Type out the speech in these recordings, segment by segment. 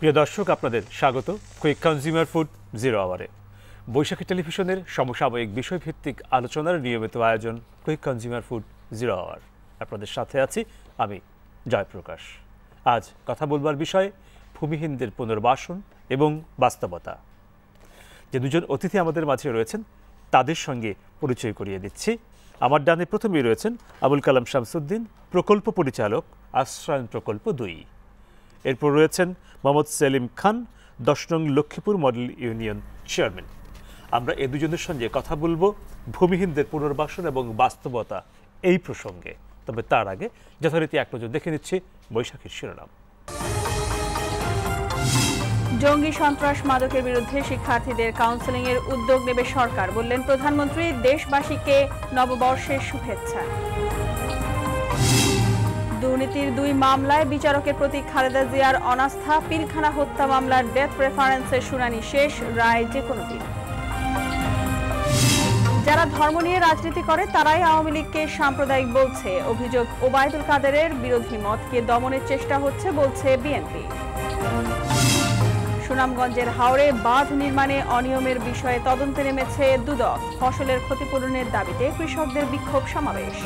প্রিয় দর্শক, আপনাদের স্বাগত। কুইক কনজিউমার ফুড জিরো আওয়ারে বৈশাখী টেলিভিশনের সমসাময়িক বিষয়ভিত্তিক আলোচনার নিয়মিত আয়োজন quick consumer food zero hour আপনাদের সাথে আছি আমি, জয়প্রকাশ। আজ কথা বলবার বিষয়, ভূমিহীনদের পুনর্বাসন এবং বাস্তবতা। যে দুজন অতিথি আমাদের মাঝে রয়েছেন, তাদের সঙ্গে পরিচয় করিয়ে দিচ্ছি। আমার ডানে প্রথমেই রয়েছেন আবুল কালাম শামসুদ্দিন, প্রকল্প পরিচালক আশ্রয়ন প্রকল্প দুই। এরপর রয়েছেন মোহাম্মদ সেলিম খান, দশ নং লক্ষ্মীপুর মডেল ইউনিয়ন চেয়ারম্যান। আমরা এ দুজনের সঙ্গে কথা বলব ভূমিহীনদের পুনর্বাসন এবং বাস্তবতা এই প্রসঙ্গে। তবে তার আগে যথারীতি এক নজর দেখে নিচ্ছি বৈশাখীর শিরোনাম। জঙ্গি সন্ত্রাস মাদকের বিরুদ্ধে শিক্ষার্থীদের কাউন্সেলিং এর উদ্যোগ নেবে সরকার, বললেন প্রধানমন্ত্রী। দেশবাসীকে নববর্ষের শুভেচ্ছা। দুর্নীতির দুই মামলায় বিচারকের প্রতি খালেদা জিয়ার অনাস্থা, পিলখানা হত্যা মামলার ডেথ প্রেফারেন্সের শুনানি শেষ, রায় যে কোনো দিন। যারা ধর্ম নিয়ে রাজনীতি করে, তারাই আওয়ামী লীগকে সাম্প্রদায়িক বলছে। অভিযোগ ওবায়দুল কাদেরের বিরোধী মতকে দমনের চেষ্টা হচ্ছে, বলছে বিএনপি। সুনামগঞ্জের হাওড়ে বাঁধ নির্মাণে অনিয়মের বিষয়ে তদন্তে নেমেছে দুদক। ফসলের ক্ষতিপূরণের দাবিতে কৃষকদের বিক্ষোভ সমাবেশ।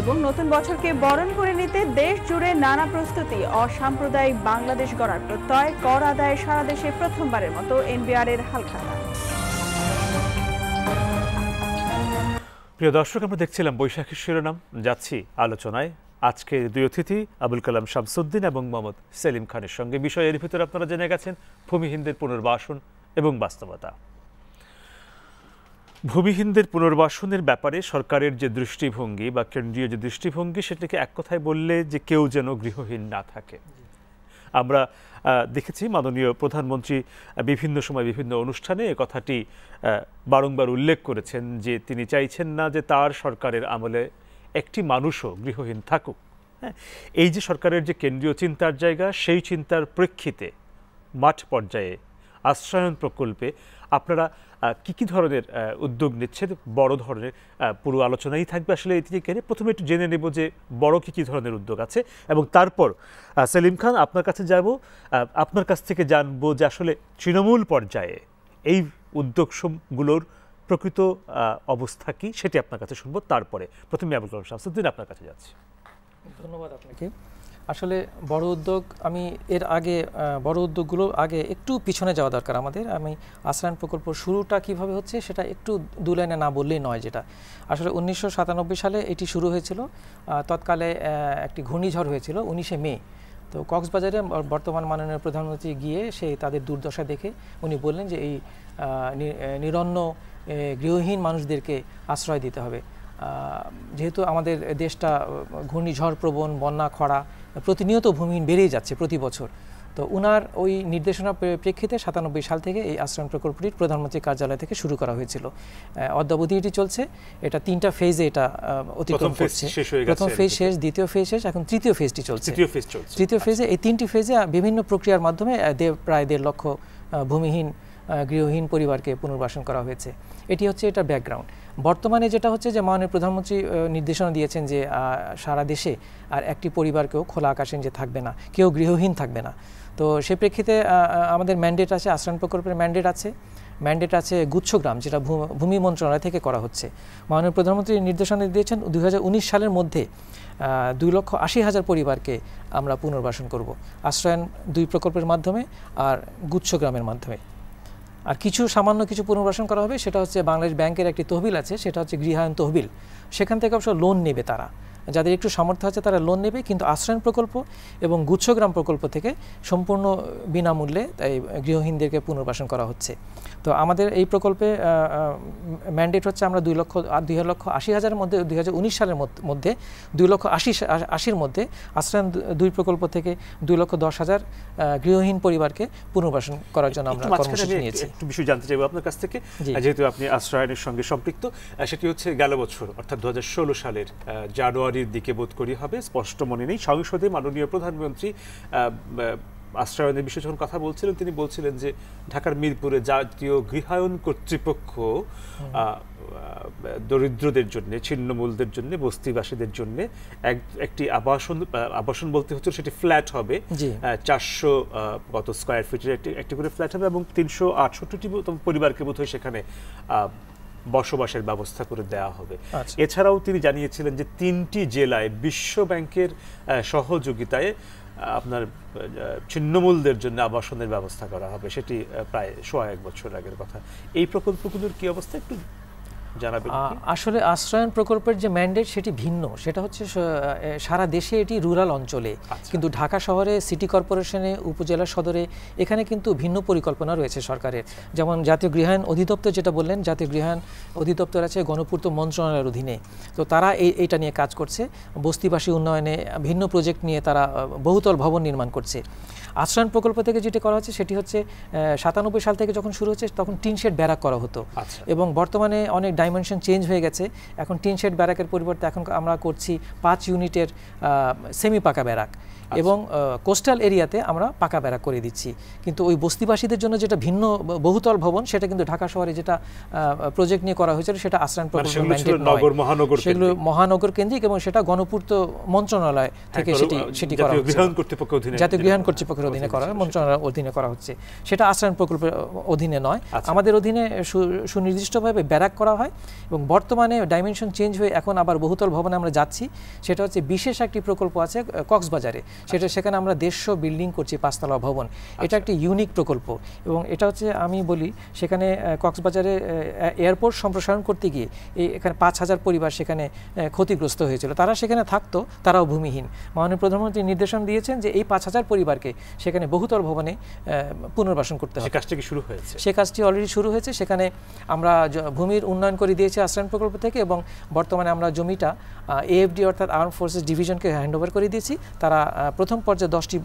এবং নতুন বছরকে বরণ করে নিতে দেশ জুড়ে নানা প্রস্তুতি। অসাম্প্রদায়িক বাংলাদেশ গড়ার প্রত্যয়, কর আদায় সারা দেশে প্রথমবারের মতো এনবিআর এর হালখাতা। প্রিয় দর্শক, আমরা দেখছিলাম বৈশাখীর শিরোনাম। যাচ্ছি আলোচনায়। আজকে দুই অতিথি, আবুল কালাম শামসুদ্দিন এবং মোহাম্মদ সেলিম খানের সঙ্গে। বিষয় এর ভিতরে আপনারা জেনে গেছেন, ভূমিহীনদের পুনর্বাসন এবং বাস্তবতা। ভূমিহীনদের পুনর্বাসনের ব্যাপারে সরকারের যে দৃষ্টিভঙ্গি বা কেন্দ্রীয় যে দৃষ্টিভঙ্গি, সেটাকে এক কথায় বললে যে কেউ যেন গৃহহীন না থাকে। আমরা দেখেছি মাননীয় প্রধানমন্ত্রী বিভিন্ন সময় বিভিন্ন অনুষ্ঠানে এ কথাটি বারংবার উল্লেখ করেছেন যে তিনি চাইছেন না যে তার সরকারের আমলে একটি মানুষও গৃহহীন থাকুক। হ্যাঁ এই যে সরকারের যে কেন্দ্রীয় চিন্তার জায়গা, সেই চিন্তার প্রেক্ষিতে মাঠ পর্যায়ে আশ্রয়ন প্রকল্পে আপনারা কি কি ধরনের উদ্যোগ নিচ্ছেন? বড় ধরনের পুরো আলোচনাই থাকবে আসলে এটি থেকে প্রথমে একটু জেনে নেব যে বড় কি কি ধরনের উদ্যোগ আছে এবং তারপর সেলিম খান, আপনার কাছে যাব। আপনার কাছ থেকে জানব যে আসলে তৃণমূল পর্যায়ে এই উদ্যোগগুলোর প্রকৃত অবস্থা কি, সেটি আপনার কাছে শুনব। তারপরে প্রথমে আবুল কালাম শামসুদ্দিন আপনার কাছে যাচ্ছি। ধন্যবাদ আপনাকে। আসলে বড় উদ্যোগ, আমি এর আগে বড় উদ্যোগগুলো আগে একটু পিছনে যাওয়া দরকার আমাদের। আমি আশ্রয়ণ প্রকল্প শুরুটা কীভাবে হচ্ছে সেটা একটু দু লাইনে না বললেই নয় যেটা। আসলে উনিশশো সাতানব্বই সালে এটি শুরু হয়েছিল। তৎকালে একটি ঘূর্ণিঝড় হয়েছিল উনিশে মে। তো কক্সবাজারে বর্তমান মাননীয় প্রধানমন্ত্রী গিয়ে সেই তাদের দুর্দশা দেখে উনি বললেন যে এই নিরন্ন গৃহহীন মানুষদেরকে আশ্রয় দিতে হবে। যেহেতু আমাদের দেশটা ঘূর্ণিঝড় প্রবণ, বন্যা, খরা প্রতিনিয়ত ভূমিহীন বেড়েই যাচ্ছে প্রতি বছর। তো উনার ওই নির্দেশনা প্রেক্ষিতে সাতানব্বই সাল থেকে এই আশ্রয়ণ প্রকল্পটি প্রধানমন্ত্রীর কার্যালয় থেকে শুরু করা হয়েছিল। অদ্যাবধি এটি চলছে। এটা তিনটা ফেজে এটা অতিক্রম করছে। প্রথম ফেজ শেষ দ্বিতীয় ফেজ শেষ এখন তৃতীয় ফেজটি চলছে। তৃতীয় ফেজ চলছে। তৃতীয় ফেজে এই তিনটি ফেজে বিভিন্ন প্রক্রিয়ার মাধ্যমে প্রায় দেড় লক্ষ ভূমিহীন গৃহহীন পরিবারকে পুনর্বাসন করা হয়েছে। এটি হচ্ছে এটা ব্যাকগ্রাউন্ড বর্তমানে যেটা হচ্ছে যে মাননীয় প্রধানমন্ত্রী নির্দেশনা দিয়েছেন যে সারা দেশে আর একটি পরিবারকেও খোলা আকাশে যে থাকবে না, কেউ গৃহহীন থাকবে না। তো সে প্রেক্ষিতে আমাদের ম্যান্ডেট আছে, আশ্রয়ণ প্রকল্পের ম্যান্ডেট আছে। ম্যান্ডেট আছে গুচ্ছগ্রাম, যেটা ভূমি মন্ত্রণালয় থেকে করা হচ্ছে। মাননীয় প্রধানমন্ত্রী নির্দেশনা দিয়েছেন দু হাজার উনিশ সালের মধ্যে দুই লক্ষ আশি হাজার পরিবারকে আমরা পুনর্বাসন করব। আশ্রয়ন দুই প্রকল্পের মাধ্যমে আর গুচ্ছগ্রামের মাধ্যমে। আর কিছু সামান্য কিছু পুনর্বাসন করা হবে, সেটা হচ্ছে বাংলাদেশ ব্যাংকের একটি তহবিল আছে, সেটা হচ্ছে গৃহায়ণ তহবিল। সেখান থেকে অবশ্য লোন নেবে তারা। যাদের একটু সামর্থ্য আছে তারা লোন নেবে কিন্তু আশ্রয়ন প্রকল্প এবং গুচ্ছগ্রাম প্রকল্প থেকে সম্পূর্ণ বিনামূল্যে তাই গৃহহীনদেরকে পুনর্বাসন করা হচ্ছে। তো আমাদের এই প্রকল্পে ম্যান্ডেট হচ্ছে আমরা দুই লক্ষ দুই লক্ষ আশি হাজারের মধ্যে দুই হাজার উনিশ সালের মধ্য- দুই লক্ষ আশি আশির মধ্যে আশ্রয়ন দুই প্রকল্প থেকে দুই লক্ষ দশ হাজার গৃহহীন পরিবারকে পুনর্বাসন করার জন্য আমরা কর্মসূচি নিয়েছি। একটু- বিষয় জানতে চাইব আপনার কাছ থেকে যেহেতু আপনি আশ্রয়নের সঙ্গে সম্পৃক্ত সেটি হচ্ছে গেল বছর অর্থাৎ দু হাজার ষোলো সালের আহ, জানুয়ারির দিকে বোধ করি হবে স্পষ্ট মনে নেই। সংসদে মাননীয় প্রধানমন্ত্রী আশ্রয়নের বিষয়ে যখন কথা বলছিলেন তিনি বলছিলেন যে ঢাকার মিরপুরে জাতীয় গৃহায়ন কর্তৃপক্ষ দরিদ্রদের জন্য ছিন্নমূলদের জন্য বস্তিবাসীদের জন্য এক একটি আবাসন আবাসন বলতে হচ্ছে সেটি ফ্ল্যাট হবে। চারশো কত স্কোয়ার ফিটের একটি একটি করে ফ্ল্যাট হবে এবং তিনশো আটষট্টিটি পরিবারকে বোধহয় সেখানে আহ, বসবাসের ব্যবস্থা করে দেওয়া হবে। আচ্ছা। এছাড়াও তিনি জানিয়েছিলেন যে তিনটি জেলায় বিশ্ব ব্যাংকের সহযোগিতায় আপনার ছিন্নমূলদের জন্য আবাসনের ব্যবস্থা করা হবে। সেটি প্রায় সোয়া এক বছর আগের কথা। এই প্রকল্পগুলোর কি অবস্থা? একটু জানাবেন। আসলে আশ্রয়ন প্রকল্পের যে ম্যান্ডেট সেটি ভিন্ন। সেটা হচ্ছে সারা দেশে এটি রুরাল অঞ্চলে। আচ্ছা। কিন্তু ঢাকা শহরে সিটি কর্পোরেশনে উপজেলা সদরে এখানে কিন্তু ভিন্ন পরিকল্পনা রয়েছে সরকারের। যেমন জাতীয় গৃহায়ণ অধিদপ্তর যেটা বললেন জাতীয় গৃহায়ণ অধিদপ্তর আছে গণপূর্ত মন্ত্রণালয়ের অধীনে। তো তারা এই এইটা নিয়ে কাজ করছে। বস্তিবাসী উন্নয়নে ভিন্ন প্রজেক্ট নিয়ে তারা বহুতল ভবন নির্মাণ করছে। আশ্রয়ন প্রকল্প থেকে যেটি করা হচ্ছে সেটি হচ্ছে সাতানব্বই সাল থেকে যখন শুরু হচ্ছে তখন টিনশেড ব্যারাক করা হতো। আচ্ছা। এবং বর্তমানে অনেক ডাইমেনশন চেঞ্জ হয়ে গেছে। এখন টিন শেড ব্যারাকের পরিবর্তে এখন আমরা করছি পাঁচ ইউনিটের সেমি পাকা ব্যারাক। এবং কোস্টাল এরিয়াতে আমরা পাকা ব্যারাক করে দিচ্ছি। কিন্তু ওই বস্তিবাসীদের জন্য যেটা ভিন্ন বহুতল ভবন সেটা কিন্তু ঢাকা শহরে যেটা প্রজেক্ট নিয়ে করা হয়েছিল সেটা প্রকল্প মানে সেগুলো মহানগর কেন্দ্রিক। এবং সেটা গণপূর্ত মন্ত্রণালয় থেকে হ্যাঁ, সেটি সেটি করা হচ্ছে কর্তৃপক্ষের অধীনে জাতীয় গৃহায়ণ কর্তৃপক্ষের অধীনে করা মন্ত্রণালয়ের অধীনে করা হচ্ছে। সেটা আশ্রয়ণ প্রকল্পের অধীনে নয়। আচ্ছা। আমাদের অধীনে সুনির্দিষ্টভাবে ব্যারাক করা হয়। এবং বর্তমানে ডাইমেনশন চেঞ্জ হয়ে এখন আবার বহুতল ভবনে আমরা যাচ্ছি। সেটা হচ্ছে বিশেষ একটি প্রকল্প আছে কক্সবাজারে। সেটা সেখানে আমরা দেড়শো বিল্ডিং করছি পাঁচতলা ভবন। এটা একটি ইউনিক প্রকল্প এবং এটা হচ্ছে আমি বলি সেখানে কক্সবাজারে এয়ারপোর্ট সম্প্রসারণ করতে গিয়ে এই এখানে পাঁচ হাজার পরিবার সেখানে ক্ষতিগ্রস্ত হয়েছিল। তারা সেখানে থাকতো তারাও ভূমিহীন। মাননীয় প্রধানমন্ত্রী নির্দেশন দিয়েছেন যে এই পাঁচ হাজার পরিবারকে সেখানে বহুতল ভবনে পুনর্বাসন করতে হবে। কাজটা কি শুরু হয়েছে? সে কাজটি অলরেডি শুরু হয়েছে। সেখানে আমরা ভূমির উন্নয়ন করে দিয়েছে আশ্রয়ণ প্রকল্প থেকে এবং বর্তমানে আমরা জমিটা এএফডি অর্থাৎ আর্ম ফোর্সেস ডিভিশনকে হ্যান্ডওভার করে দিয়েছি। তারা প্রথম পর্যায়ে দশটি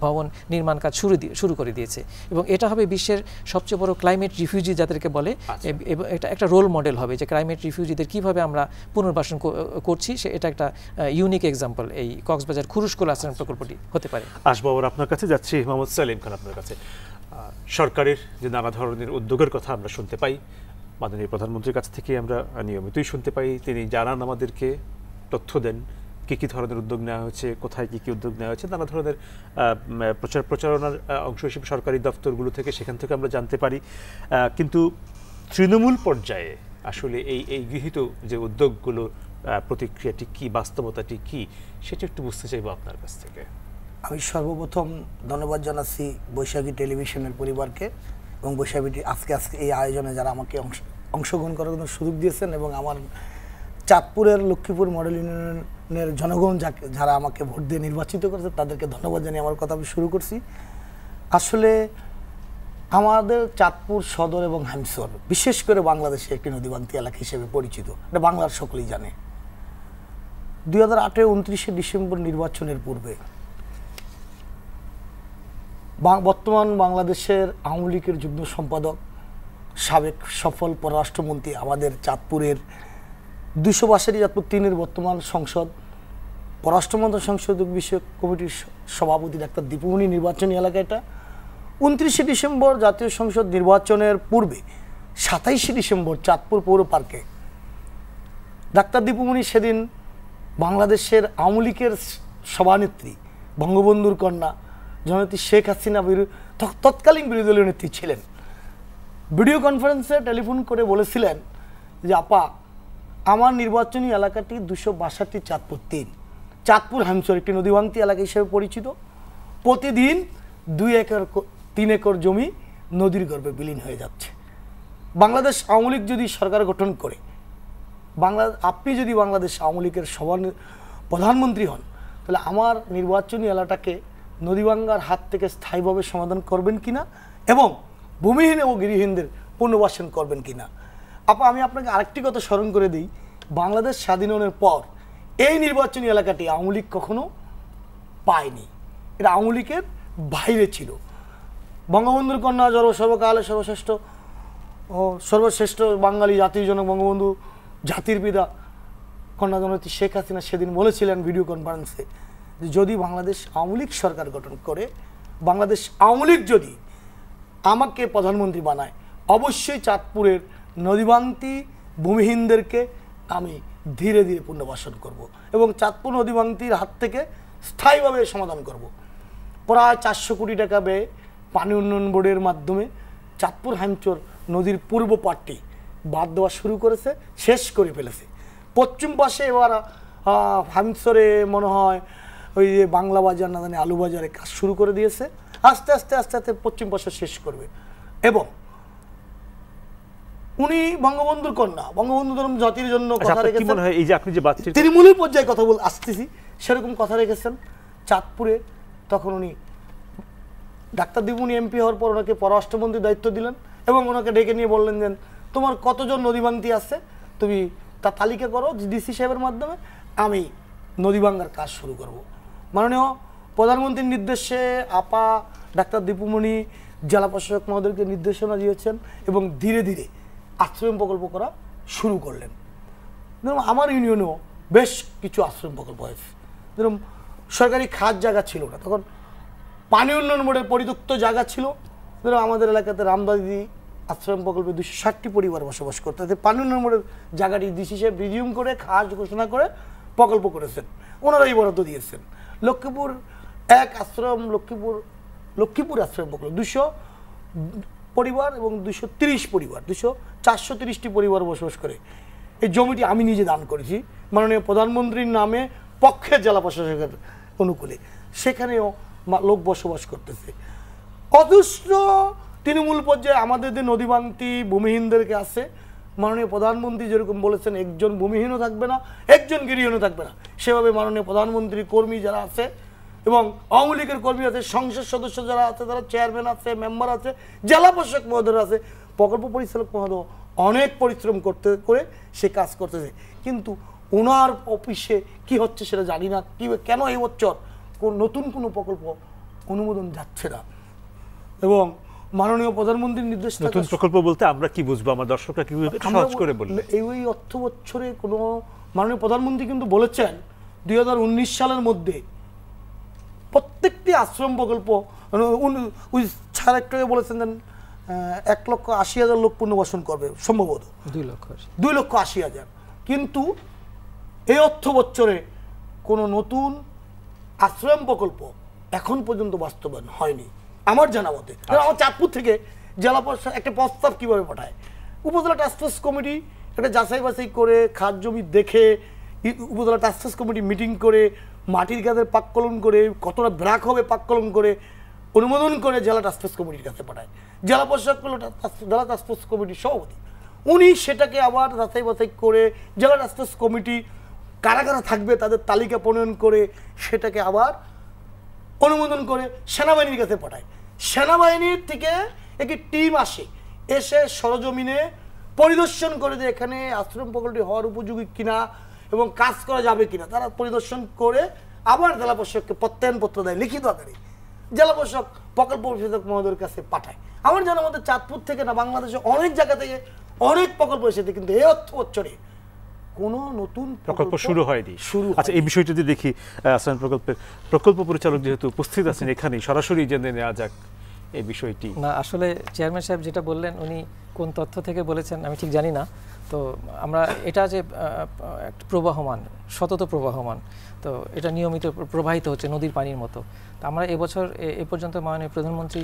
ভবন নির্মাণ কাজ শুরু দিয়ে- শুরু করে দিয়েছে। এবং এটা হবে বিশ্বের সবচেয়ে বড় ক্লাইমেট রিফিউজি যাদেরকে বলে। আচ্ছা। এটা একটা রোল মডেল হবে যে ক্লাইমেট রিফিউজিদের কীভাবে আমরা পুনর্বাসন করছি। সে এটা একটা ইউনিক এক্সাম্পল এই কক্সবাজার খুরুশকুল আশ্রয়ণ প্রকল্পটি হতে পারে। আসব আপনার কাছে যাচ্ছি মোহাম্মদ সালিম খান আপনার কাছে। সরকারের যে নানা ধরনের উদ্যোগের কথা আমরা শুনতে পাই মাননীয় প্রধানমন্ত্রীর কাছ থেকে আমরা নিয়মিতই শুনতে পাই। তিনি জানান আমাদেরকে তথ্য দেন, কি কি ধরনের উদ্যোগ নেওয়া হয়েছে, কোথায় কি কি উদ্যোগ নেওয়া হয়েছে, নানা ধরনের প্রচার প্রচারণার অংশ হিসেবে সরকারি দপ্তরগুলো থেকে সেখান থেকে আমরা জানতে পারি। কিন্তু তৃণমূল পর্যায়ে আসলে এই এই গৃহীত যে উদ্যোগগুলো প্রতিক্রিয়াটি কি, বাস্তবতাটি কি, সেটা একটু বুঝতে চাইব আপনার কাছ থেকে। আমি সর্বপ্রথম ধন্যবাদ জানাচ্ছি বৈশাখী টেলিভিশনের পরিবারকে। এবং বৈশাখীটি আজকে আজকে এই আয়োজনে যারা আমাকে অংশ- অংশগ্রহণ করার জন্য সুযোগ দিয়েছেন এবং আমার চাঁদপুরের লক্ষ্মীপুর মডেল ইউনিয়নের জনগণ যাকে যারা আমাকে ভোট দিয়ে নির্বাচিত করেছে, তাদেরকে ধন্যবাদ জানিয়ে আমার কথা আমি শুরু করছি। আসলে আমাদের চাঁদপুর সদর এবং হামসর, বিশেষ করে বাংলাদেশে একটি নদীবান্তি এলাকা হিসেবে পরিচিত, এটা বাংলার সকলেই জানে। দুই হাজার আটের উনত্রিশে ডিসেম্বর নির্বাচনের পূর্বে বর্তমান বাংলাদেশের আওয়ামী লীগের যুগ্ম সম্পাদক, সাবেক সফল পররাষ্ট্রমন্ত্রী আমাদের চাঁদপুরের দুশো বাষট্টি চাঁদপুর তিনের বর্তমান সংসদ পররাষ্ট্রমন্ত্রী সংসদীয় বিষয়ক কমিটির সভাপতি ডাক্তার দীপুমণি, নির্বাচনী এলাকা এটা। উনত্রিশে ডিসেম্বর জাতীয় সংসদ নির্বাচনের পূর্বে সাতাইশে ডিসেম্বর চাঁদপুর পৌর পার্কে। ডাক্তার দীপুমণি সেদিন বাংলাদেশের আওয়ামী লীগের সভানেত্রী, বঙ্গবন্ধুর কন্যা জননেত্রী শেখ হাসিনা তৎকালীন বিরোধী দলীয় নেত্রী ছিলেন। ভিডিও কনফারেন্সে টেলিফোন করে বলেছিলেন যে, আপা, আমার নির্বাচনী এলাকাটি দুশো বাষট্টি চাঁদপুর তিন। চাঁদপুর হামসর একটি নদীভাঙ্গি এলাকা হিসেবে পরিচিত। প্রতিদিন দুই একর তিন একর জমি নদীর গর্ভে বিলীন হয়ে যাচ্ছে। বাংলাদেশ আওয়ামী লীগ যদি সরকার গঠন করে, বাংলা, আপনি যদি বাংলাদেশ আওয়ামী লীগের সবার প্রধানমন্ত্রী হন, তাহলে আমার নির্বাচনী এলাকাটাকে নদীবাঙ্গার হাত থেকে স্থায়ীভাবে সমাধান করবেন কিনা এবং ভূমিহীন ও গৃহহীনদের পুনর্বাসন করবেন কিনা? আপা, আমি আপনাকে আরেকটি কথা স্মরণ করে দিই। বাংলাদেশ স্বাধীনের পর এই নির্বাচনী এলাকাটি আওয়ামী লীগ কখনো পায়নি। এটা আওয়ামী লীগের বাইরে ছিল। বঙ্গবন্ধুর কন্যা জড় সর্বকালে সর্বশ্রেষ্ঠ ও সর্বশ্রেষ্ঠ বাঙালি জাতির জনক বঙ্গবন্ধু জাতির পিতা কন্যা জননেত্রী শেখ হাসিনা সেদিন বলেছিলেন ভিডিও কনফারেন্সে। যদি বাংলাদেশ আওয়ামী লীগ সরকার গঠন করে বাংলাদেশ আওয়ামী লীগ যদি আমাকে প্রধানমন্ত্রী বানায় অবশ্যই চাঁদপুরের নদীবান্তি ভূমিহীনদেরকে আমি ধীরে ধীরে পুনর্বাসন করব এবং চাঁদপুর নদীবান্তির হাত থেকে স্থায়ীভাবে সমাধান করব। প্রায় চারশো কোটি টাকা ব্যয়ে পানি উন্নয়ন বোর্ডের মাধ্যমে চাঁদপুর হ্যামচর নদীর পূর্ব পাটটি বাদ দেওয়া শুরু করেছে শেষ করে ফেলেছে। পশ্চিম পাশে এবার আহ, হ্যামচরে মনে হয় ওই যে বাংলা বাজার না জানি আলু বাজারে কাজ শুরু করে দিয়েছে। আস্তে আস্তে আস্তে আস্তে পশ্চিম পাশে শেষ করবে। এবং উনি বঙ্গবন্ধুর কন্যা বঙ্গবন্ধু ধরুন জাতির জন্য আচ্ছা, কথা রেখেছেন। এই যে আপনি যে বাচ্চির তৃণমূলের পর্যায়ে কথা বল আসতেছি সেরকম কথা রেখেছেন। চাঁদপুরে তখন উনি ডাক্তার দিবুনি এমপি হওয়ার পর ওনাকে পররাষ্ট্রমন্ত্রীর দায়িত্ব দিলেন এবং ওনাকে ডেকে নিয়ে বললেন যে তোমার কতজন নদীবান্তি আছে? তুমি তা তালিকা করো ডিসি সাহেবের মাধ্যমে আমি নদী ভাঙ্গার কাজ শুরু করব। মাননীয় প্রধানমন্ত্রীর নির্দেশে আপা, ডাক্তার দীপুমণি, জেলা প্রশাসক মহোদয়কে নির্দেশনা দিয়েছেন এবং ধীরে ধীরে আশ্রম প্রকল্প করা শুরু করলেন। যেরকম আমার ইউনিয়নেও বেশ কিছু আশ্রম প্রকল্প হয়েছে। যেরকম সরকারি খাত জায়গা ছিল না, তখন পানি উন্নয়ন বোর্ডের পরিত্যক্ত জায়গা ছিল। যেরকম আমাদের এলাকাতে রামদাদি আশ্রম প্রকল্পে দুশো ষাটটি পরিবার বসবাস করতে। তাতে পানি উন্নয়ন বোর্ডের জায়গাটি ডিসি সাহেব রিজিউম করে, খাস ঘোষণা করে প্রকল্প করেছেন। ওনারাই বরাদ্দ দিয়েছেন। লক্ষ্মীপুর এক আশ্রম, লক্ষ্মীপুর লক্ষ্মীপুর আশ্রম প্রকল্প দুশো পরিবার এবং দুশো তিরিশ পরিবার, দুশো চারশো তিরিশটি পরিবার বসবাস করে। এই জমিটি আমি নিজে দান করেছি। মাননীয় প্রধানমন্ত্রীর নামে পক্ষে জেলা প্রশাসকের অনুকূলে। সেখানেও লোক বসবাস করতেছে। অদৃষ্ট তৃণমূল পর্যায়ে আমাদের যে নদীবান্তি ভূমিহীনদেরকে আছে মাননীয় প্রধানমন্ত্রী যেরকম বলেছেন, একজন ভূমিহীনও থাকবে না, একজন গৃহহীনও থাকবে না। সেভাবে মাননীয় প্রধানমন্ত্রী কর্মী যারা আছে এবং আওয়ামী লীগের কর্মী আছে, সংসদ সদস্য যারা আছে, তারা চেয়ারম্যান আছে মেম্বার আছে, জেলা প্রশাসক মহোদয় আছে, প্রকল্প পরিচালক মহোদয় অনেক পরিশ্রম করতে, করে সে কাজ করতেছে। কিন্তু ওনার অফিসে কি হচ্ছে সেটা জানি না, কি, কেন এই বছর নতুন কোনো প্রকল্প অনুমোদন যাচ্ছে না। এবং মাননীয় প্রধানমন্ত্রীর নির্দেশ নতুন প্রকল্প বলতে আমরা কি বুঝব? আমার দর্শকরা কি বুঝবে? সহজ করে বলি এই ওই অর্থ বছরে কোনো মাননীয় প্রধানমন্ত্রী কিন্তু বলেছেন দুই হাজার উনিশ সালের মধ্যে প্রত্যেকটি আশ্রম প্রকল্প মানে উনি- ওই ছাড় একটু বলেছেন এক লক্ষ আশি হাজার লোক পুনর্বাসন করবে সম্ভবত। দুই লক্ষ দুই লক্ষ আশি হাজার। কিন্তু এই অর্থ বছরে কোনো নতুন আশ্রম প্রকল্প এখন পর্যন্ত বাস্তবায়ন হয়নি। আমার জানা মতে। আমার চাঁদপুর থেকে জেলা পরিষদ একটা প্রস্তাব কীভাবে পাঠায়? উপজেলা টাস্কফোর্স কমিটি একটা যাচাই বাছাই করে খাত জমি দেখে উপজেলা টাস্কফোর্স কমিটি মিটিং করে মাটির গাছের পাককলন করে কতটা ব্রাক হবে পাককলন করে অনুমোদন করে জেলা টাস্কফোর্স কমিটির কাছে পাঠায়। জেলা প্রশাসক হলো টাস্ক- জেলা টাস্কফোর্স কমিটির সভাপতি। উনি সেটাকে আবার যাচাই বাছাই করে জেলা টাস্কফোর্স কমিটি কারা কারা থাকবে তাদের তালিকা প্রণয়ন করে সেটাকে আবার অনুমোদন করে সেনাবাহিনীর কাছে পাঠায়। সেনাবাহিনীর থেকে একটি টিম আসে। এসে সরজমিনে পরিদর্শন করে যে এখানে আশ্রম প্রকল্পটি হওয়ার উপযোগী কিনা এবং কাজ করা যাবে কিনা। তারা পরিদর্শন করে আবার জেলা প্রশাসককে প্রত্যয়নপত্র দেয় লিখিত আকারে। জেলা প্রশাসক, প্রকল্প পরিষদক মহোদয়ের কাছে পাঠায়। আমার জানার মধ্যে চাঁদপুর থেকে না বাংলাদেশে অনেক জায়গা থেকে অনেক প্রকল্প এসেছে, কিন্তু এই অর্থ বছরে কোনো নতুন প্রকল্প শুরু হয়নি। শুরু আচ্ছা এই বিষয়টি যদি দেখি আসাম প্রকল্পের প্রকল্প পরিচালক যেহেতু উপস্থিত আছেন এখানেই সরাসরি জেনে নেওয়া যাক এই বিষয়টি। না আসলে চেয়ারম্যান সাহেব যেটা বললেন উনি কোন তথ্য থেকে বলেছেন আমি ঠিক জানি না। তো আমরা এটা যে প্রবাহমান সতত প্রবাহমান তো এটা নিয়মিত প্রবাহিত হচ্ছে নদীর পানির মতো তো আমরা এবছর এ- এ পর্যন্ত মাননীয় প্রধানমন্ত্রী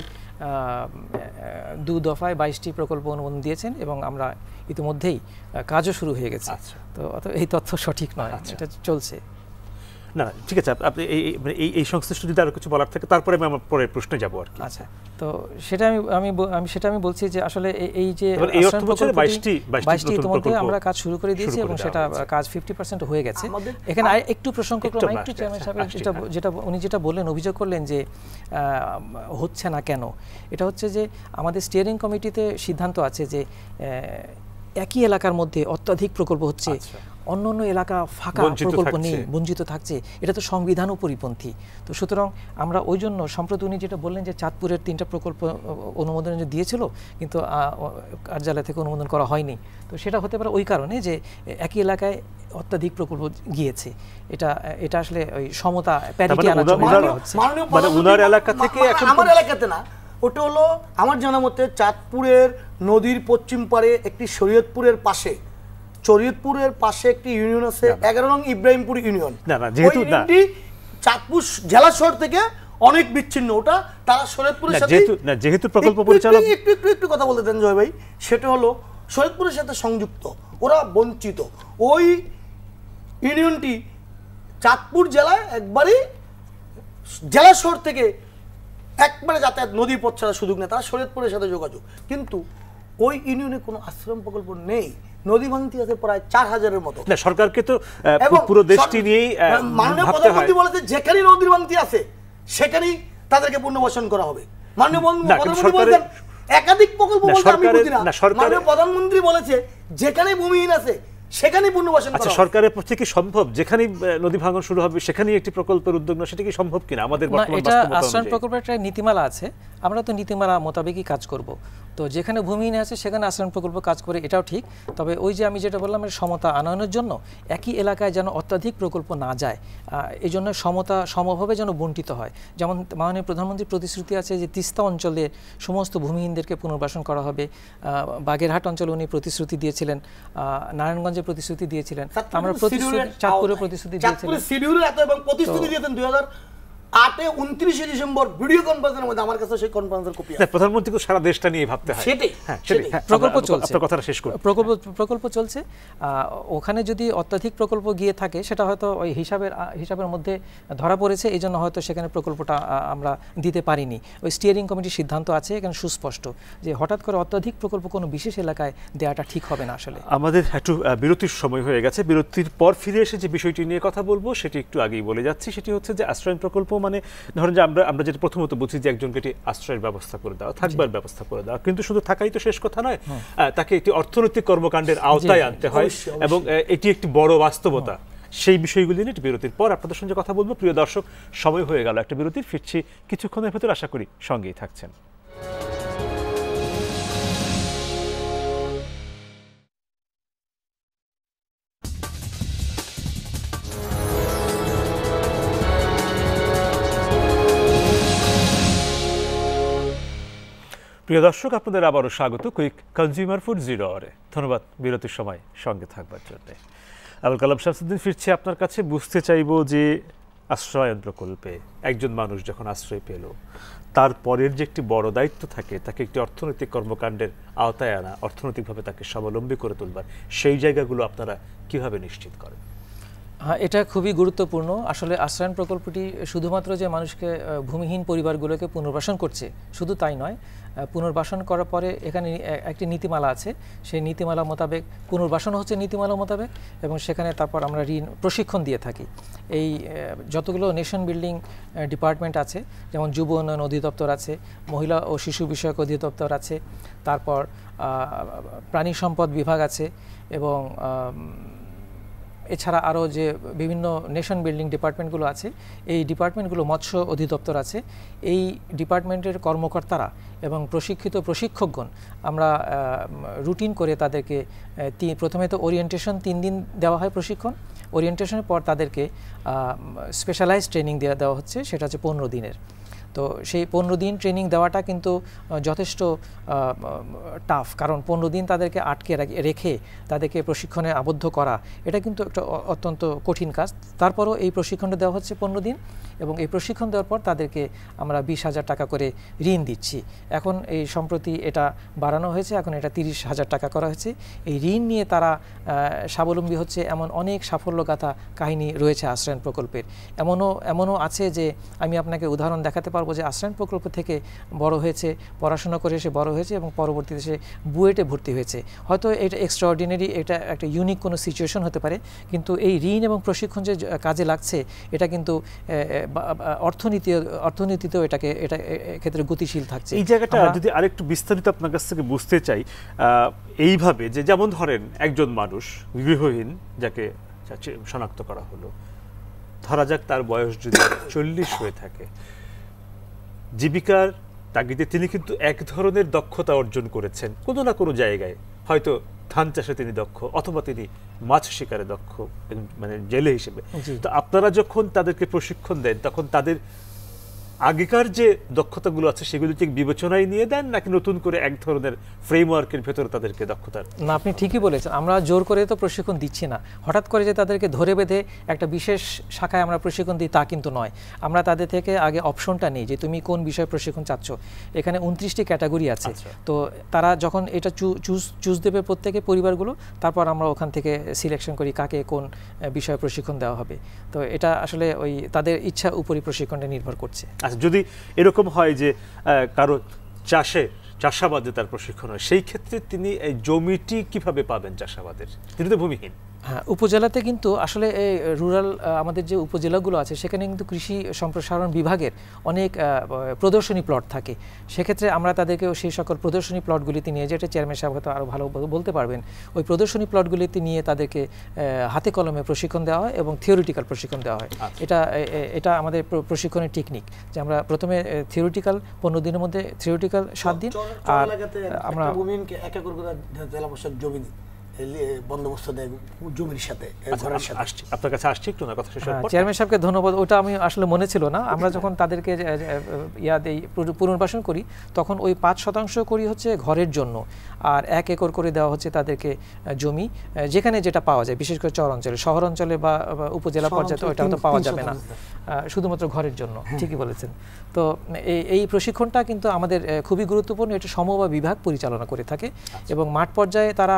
দু দফায় বাইশটি প্রকল্প অনুমোদন দিয়েছেন এবং আমরা ইতিমধ্যেই কাজও শুরু হয়ে গেছে আচ্ছা। তো অত এই তথ্য সঠিক নয় আচ্ছা। এটা চলছে না ঠিক আছে আপনি এই এই- মানে এই এই সংশ্লিষ্ট যদি আরও কিছু বলার থাকে তারপরে আমি আমার পরের প্রশ্নে যাব আর কি। আচ্ছা তো সেটা আমি আমি আমি সেটা আমি বলছি যে আসলে এই যে এবার এই অর্থ বছরে 22টি 22টি 22টি ইতিমধ্যে আমরা কাজ শুরু করে দিয়েছি এবং সেটা কাজ ফিফটি পার্সেন্ট হয়ে গেছে। এখানে একটু প্রসঙ্গক্রমে একটু একটু চেয়ারম্যান সাহেব যেটা। যেটা উনি যেটা বললেন অভিযোগ করলেন যে হচ্ছে না কেন? এটা হচ্ছে যে আমাদের স্টিয়ারিং কমিটিতে সিদ্ধান্ত আছে যে আহ, একই এলাকার মধ্যে অত্যাধিক প্রকল্প হচ্ছে। আচ্ছা। অন্য অন্য এলাকা ফাঁকা প্রকল্প নেই বঞ্চিত থাকছে। এটা তো সংবিধানও পরিপন্থী তো সুতরাং আমরা ওই জন্য সম্প্রতি উনি যেটা বললেন যে চাঁদপুরের তিনটা প্রকল্প অনুমোদন দিয়েছিল কিন্তু কার্যালয় থেকে অনুমোদন করা হয়নি। তো সেটা হতে পারে ওই কারণে যে একই এলাকায় অত্যাধিক প্রকল্প গিয়েছে। এটা এটা আসলে ওই সমতা প্যারিটি মানে আনার জন্য। হচ্ছে। মানে উনার এলাকা থেকে এখন আমার এলাকাতে না ওটা হলো আমার জানা মতে চাঁদপুরের নদীর পশ্চিম পারে একটি শরীয়তপুরের পাশে শরীয়তপুরের পাশে একটি ইউনিয়ন আছে এগারো নং ইব্রাহিমপুর ইউনিয়ন। না, না, যেহেতু- চাঁদপুর জেলা শহর থেকে অনেক বিচ্ছিন্ন ওটা তারা শরীয়তপুরের সাথে না যেহেতু প্রকল্প পরিচালক একটু একটু একটু কথা বলতে দেন জয় ভাই সেটা হলো শরীয়তপুরের সাথে সংযুক্ত ওরা বঞ্চিত। ওই ইউনিয়নটি চাঁদপুর জেলায় একবারই জেলা শহর থেকে একবারে যাতায়াত নদী পথ ছাড়া সুযোগ নেই তারা শরীয়তপুরের সাথে যোগাযোগ। কিন্তু ওই ইউনিয়নে কোনো আশ্রম প্রকল্প নেই। নদী ভাঙতি আছে প্রায় চার হাজারের মতো। না সরকারকে তো পুরো দেশটি নিয়েই মাননীয় প্রধানমন্ত্রী বলেছে যেখানেই নদীর ভাঙতি আছে সেখানেই তাদেরকে পুনর্বাসন করা হবে। মাননীয় বন- না, কিন্তু প্রধানমন্ত্রী বলেছেন একাধিক প্রকল্প বলতে আমি বুঝি না। না, মাননীয় প্রধানমন্ত্রী বলেছে যেখানে ভূমিহীন আছে সেখানেই পুনর্বাসন আচ্ছা সরকারের পক্ষে কি সম্ভব? যেখানেই আহ, নদী ভাঙন শুরু হবে সেখানেই একটি প্রকল্পের উদ্যোগ না সেটা কি সম্ভব কিনা? আমাদের এটা আশ্রয়ণ প্রকল্পের একটা নীতিমালা আছে। আমরা তো নীতিমালা মোতাবেকই কাজ করব। তো যেখানে ভূমিহীন আছে সেখানে আশ্রয়ণ প্রকল্প কাজ করে এটাও ঠিক। তবে ওই যে আমি যেটা বললাম সমতা আনয়নের জন্য একই এলাকায় যেন অত্যাধিক প্রকল্প না যায় এই জন্য সমতা সমভাবে যেন বন্টিত হয়। যেমন মাননীয় প্রধানমন্ত্রীর প্রতিশ্রুতি আছে যে তিস্তা অঞ্চলে সমস্ত ভূমিহীনদেরকে পুনর্বাসন করা হবে। বাগেরহাট অঞ্চলে উনি প্রতিশ্রুতি দিয়েছিলেন নারায়ণগঞ্জে প্রতিশ্রুতি দিয়েছিলেন। আমরা প্রতিশ্রুতি চাঁদপুরে প্রতিশ্রুতি দিয়েছিলেন। প্রতিশ্রুতি দিয়েছেন দুই হাজার আটে উনত্রিশে ডিসেম্বর ভিডিও কনফারেন্সের মধ্যে আমার কাছে সেই কনফারেন্সের কপি প্রধানমন্ত্রীকে সারা দেশটা নিয়ে ভাবতে হয়। সেটাই, হ্যাঁ সেটাই। হ্যাঁ, প্রকল্প চলছে। আপনার কথাটা শেষ করুন। প্রকল্প প্রকল্প চলছে। আহ, ওখানে যদি অত্যাধিক প্রকল্প গিয়ে থাকে সেটা হয়তো ওই হিসাবের হিসাবের মধ্যে ধরা পড়েছে এই জন্য হয়তো সেখানে প্রকল্পটা আমরা দিতে পারিনি। ওই স্টিয়ারিং কমিটির সিদ্ধান্ত আছে এখানে সুস্পষ্ট যে হঠাৎ করে অত্যাধিক প্রকল্প কোনো বিশেষ এলাকায় দেওয়াটা ঠিক হবে না আসলে। আমাদের একটু বিরতির সময় হয়ে গেছে। বিরতির পর ফিরে এসে যে বিষয়টি নিয়ে কথা বলব সেটি একটু আগেই বলে যাচ্ছি। সেটি হচ্ছে যে আশ্রয়ণ প্রকল্প মানে ধরেন যে আমরা আমরা যেটা প্রথমত বুঝি যে একজনকে একটি আশ্রয়ের ব্যবস্থা করে দেওয়া থাকবার ব্যবস্থা করে দেওয়া কিন্তু শুধু থাকাই তো শেষ কথা নয়। তাকে একটি অর্থনৈতিক কর্মকাণ্ডের আওতায় আনতে হয়। এবং এটি একটি বড় বাস্তবতা। সেই বিষয়গুলি নিয়ে একটি বিরতির পর আপনাদের সঙ্গে কথা বলব। প্রিয় দর্শক সময় হয়ে গেল। একটা বিরতির ফিরছি কিছুক্ষণের ভেতর। আশা করি সঙ্গেই থাকছেন। প্রিয় দর্শক, আপনাদের আবারও স্বাগত কুইক কনজিউমার ফুড জিরো আওয়ারে। ধন্যবাদ বিরতির সময় সঙ্গে থাকবার জন্য। আবুল কালাম শামসুদ্দিন, ফিরছি আপনার কাছে। বুঝতে চাইব যে আশ্রয়ন প্রকল্পে একজন মানুষ যখন আশ্রয় পেল, তার পরের যে একটি বড় দায়িত্ব থাকে, তাকে একটি অর্থনৈতিক কর্মকাণ্ডের আওতায় আনা, অর্থনৈতিকভাবে তাকে স্বাবলম্বী করে তুলবার, সেই জায়গাগুলো আপনারা কীভাবে নিশ্চিত করেন? হ্যাঁ এটা খুবই গুরুত্বপূর্ণ। আসলে আশ্রয়ন প্রকল্পটি শুধুমাত্র যে মানুষকে ভূমিহীন পরিবারগুলোকে পুনর্বাসন করছে, শুধু তাই নয় পুনর্বাসন করার পরে এখানে একটি নীতিমালা আছে। সেই নীতিমালা মোতাবেক পুনর্বাসন হচ্ছে নীতিমালা মোতাবেক এবং সেখানে তারপর আমরা ঋণ প্রশিক্ষণ দিয়ে থাকি। এই যতগুলো নেশন বিল্ডিং ডিপার্টমেন্ট আছে, যেমন যুব উন্নয়ন অধিদপ্তর আছে, মহিলা ও শিশু বিষয়ক অধিদপ্তর আছে, তারপর প্রাণী সম্পদ বিভাগ আছে এবং এছাড়া আরও যে বিভিন্ন নেশন বিল্ডিং ডিপার্টমেন্টগুলো আছে, এই ডিপার্টমেন্টগুলো মৎস্য অধিদপ্তর আছে। এই ডিপার্টমেন্টের কর্মকর্তারা এবং প্রশিক্ষিত প্রশিক্ষকগণ আমরা রুটিন করে তাদেরকে প্রথমে তো ওরিয়েন্টেশন তিন দিন দেওয়া হয় প্রশিক্ষণ। ওরিয়েন্টেশনের পর তাদেরকে স্পেশালাইজ ট্রেনিং দেওয়া দেওয়া হচ্ছে, সেটা হচ্ছে পনেরো দিনের। তো সেই পনেরো দিন ট্রেনিং দেওয়াটা কিন্তু যথেষ্ট টাফ কারণ পনেরো দিন তাদেরকে আটকে রেখে তাদেরকে প্রশিক্ষণে আবদ্ধ করা, এটা কিন্তু একটা অত্যন্ত কঠিন কাজ। তারপরও এই প্রশিক্ষণটা দেওয়া হচ্ছে পনেরো দিন এবং এই প্রশিক্ষণ দেওয়ার পর তাদেরকে আমরা বিশ হাজার টাকা করে ঋণ দিচ্ছি। এখন এই সম্প্রতি এটা বাড়ানো হয়েছে, এখন এটা তিরিশ হাজার টাকা করা হয়েছে। এই ঋণ নিয়ে তারা স্বাবলম্বী হচ্ছে এমন অনেক সাফল্যগাথা কাহিনী রয়েছে আশ্রয়ণ প্রকল্পের। এমনও এমনও আছে যে, আমি আপনাকে উদাহরণ দেখাতে পারব পারব যে আশ্রয়ণ প্রকল্প থেকে বড় হয়েছে পড়াশোনা করে সে বড় হয়েছে এবং পরবর্তীতে সে বুয়েটে ভর্তি হয়েছে। হয়তো এটা এক্সট্রা অর্ডিনারি এটা একটা ইউনিক কোনো সিচুয়েশন হতে পারে কিন্তু এই ঋণ এবং প্রশিক্ষণ যে কাজে লাগছে এটা কিন্তু অর্থনীতি অর্থনীতিতেও এটাকে এটা এক্ষেত্রে গতিশীল থাকছে। এই জায়গাটা যদি আরেকটু বিস্তারিত আপনার কাছ থেকে বুঝতে চাই আহ, এইভাবে যে যেমন ধরেন একজন মানুষ গৃহহীন যাকে শনাক্ত করা হলো ধরা যাক তার বয়স যদি চল্লিশ হয়ে থাকে জীবিকার তাগিদে তিনি কিন্তু এক ধরনের দক্ষতা অর্জন করেছেন কোনো না কোনো জায়গায়। হয়তো ধান চাষে তিনি দক্ষ অথবা তিনি মাছ শিকারে দক্ষ মানে জেলে হিসেবে। তো আপনারা যখন তাদেরকে প্রশিক্ষণ দেন তখন তাদের আগেকার যে দক্ষতাগুলো আছে সেগুলো ঠিক বিবেচনায় নিয়ে দেন নাকি নতুন করে এক ধরনের ফ্রেমওয়ার্কের ভেতরে তাদেরকে দক্ষতার না আপনি ঠিকই বলেছেন। আমরা জোর করে তো প্রশিক্ষণ দিচ্ছি না। হঠাৎ করে যে তাদেরকে ধরে বেঁধে একটা বিশেষ শাখায় আমরা প্রশিক্ষণ দিই তা কিন্তু নয়। আমরা তাদের থেকে আগে অপশনটা নিই যে তুমি কোন বিষয়ে প্রশিক্ষণ চাচ্ছ? এখানে উনত্রিশটি ক্যাটাগরি আছে। আচ্ছা। তো তারা যখন এটা চুজ চুজ দেবে প্রত্যেকে পরিবারগুলো তারপর আমরা ওখান থেকে সিলেকশন করি কাকে কোন বিষয়ে প্রশিক্ষণ দেওয়া হবে। তো এটা আসলে ওই তাদের ইচ্ছা উপরই প্রশিক্ষণটা নির্ভর করছে। আচ্ছা যদি এরকম হয় যে কারও চাষে চাষাবাদে তার প্রশিক্ষণ হয়, সেই ক্ষেত্রে তিনি এই জমিটি কীভাবে পাবেন চাষাবাদের? তিনি তো ভূমিহীন। হ্যাঁ উপজেলাতে কিন্তু আসলে এই রুরাল আমাদের যে উপজেলাগুলো আছে সেখানে কিন্তু কৃষি সম্প্রসারণ বিভাগের অনেক প্রদর্শনী প্লট থাকে সেক্ষেত্রে আমরা তাদেরকেও সেই সকল প্রদর্শনী প্লটগুলিতে নিয়ে যেটা চেয়ারম্যান সাহেব হয়তো আরও ভালো বলতে পারবেন ওই প্রদর্শনী প্লটগুলিতে নিয়ে তাদেরকে হাতে কলমে প্রশিক্ষণ দেওয়া হয় এবং থিওরিটিক্যাল প্রশিক্ষণ দেওয়া হয় আচ্ছা। এটা এটা আমাদের প্রশিক্ষণের টেকনিক যে আমরা প্রথমে থিওরিটিক্যাল পনেরো দিনের মধ্যে থিওরিটিক্যাল সাত দিন আর আমরা জমি বন্দোবস্ত দেয় জমির সাথে আচ্ছা, ঘরের সাথে। আসছি আপনার কাছে আসছি একটু না কথা শেষ হ্যাঁ। চেয়ারম্যান সাহেবকে ধন্যবাদ ওটা আমি আসলে মনে ছিল না। আমরা যখন তাদেরকে ইয়া দেই পুনর্বাসন করি তখন ওই পাঁচ শতাংশ করি হচ্ছে ঘরের জন্য। আর এক একর করে দেওয়া হচ্ছে তাদেরকে জমি যেখানে যেটা পাওয়া যায় বিশেষ করে চর অঞ্চলে। শহর অঞ্চলে বা বা উপজেলা পর্যায়ে ওটা তো পাওয়া যাবে না। আহ, শুধুমাত্র ঘরের জন্য ঠিকই বলেছেন। তো এই এই প্রশিক্ষণটা কিন্তু আমাদের খুবই গুরুত্বপূর্ণ। এটা সমবা বিভাগ পরিচালনা করে থাকে এবং মাঠ পর্যায়ে তারা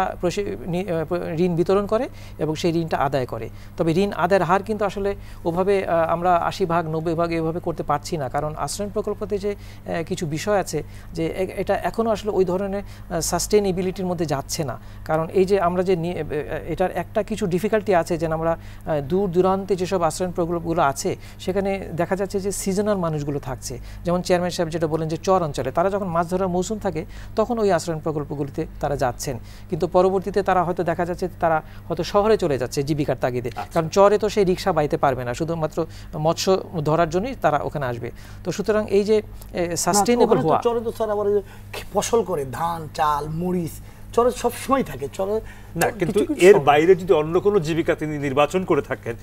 ঋণ বিতরণ করে এবং সেই ঋণটা আদায় করে। তবে ঋণ আদায়ের হার কিন্তু আসলে ওভাবে আমরা আশি ভাগ, নব্বই ভাগ এভাবে করতে পারছি না। কারণ আশ্রয়ণ প্রকল্পতে যে কিছু বিষয় আছে, যে এটা এখনও আসলে ওই ধরনের সাস্টেনেবিলিটির মধ্যে যাচ্ছে না। কারণ এই যে আমরা যে এটার একটা কিছু ডিফিকাল্টি আছে যে আমরা দূর দূরান্তে যেসব আশ্রয়ণ প্রকল্পগুলো আছে, সেখানে দেখা যাচ্ছে যে সিজনাল মানুষগুলো থাকছে। যেমন চেয়ারম্যান সাহেব যেটা বলেন যে চর অঞ্চলে, তারা যখন মাছ ধরার মৌসুম থাকে, তখন ওই আশ্রয়ণ প্রকল্পগুলিতে তারা যাচ্ছেন। কিন্তু পরবর্তীতে তারা হয়তো দেখা যাচ্ছে তারা হয়তো শহরে চলে যাচ্ছে জীবিকার তাগিদে। কারণ চরে তো সেই রিক্সা বাইতে পারবে না শুধুমাত্র মৎস্য ধরার জন্যই তারা ওখানে আসবে। তো সুতরাং এই যে সাস্টেনেবল হওয়া চরে তো স্যার আবার ফসল করে ধান চাল মরিচ চরে সবসময় থাকে। চরে না কিন্তু এর বাইরে যদি অন্য কোনো জীবিকা তিনি নির্বাচন করে থাকেন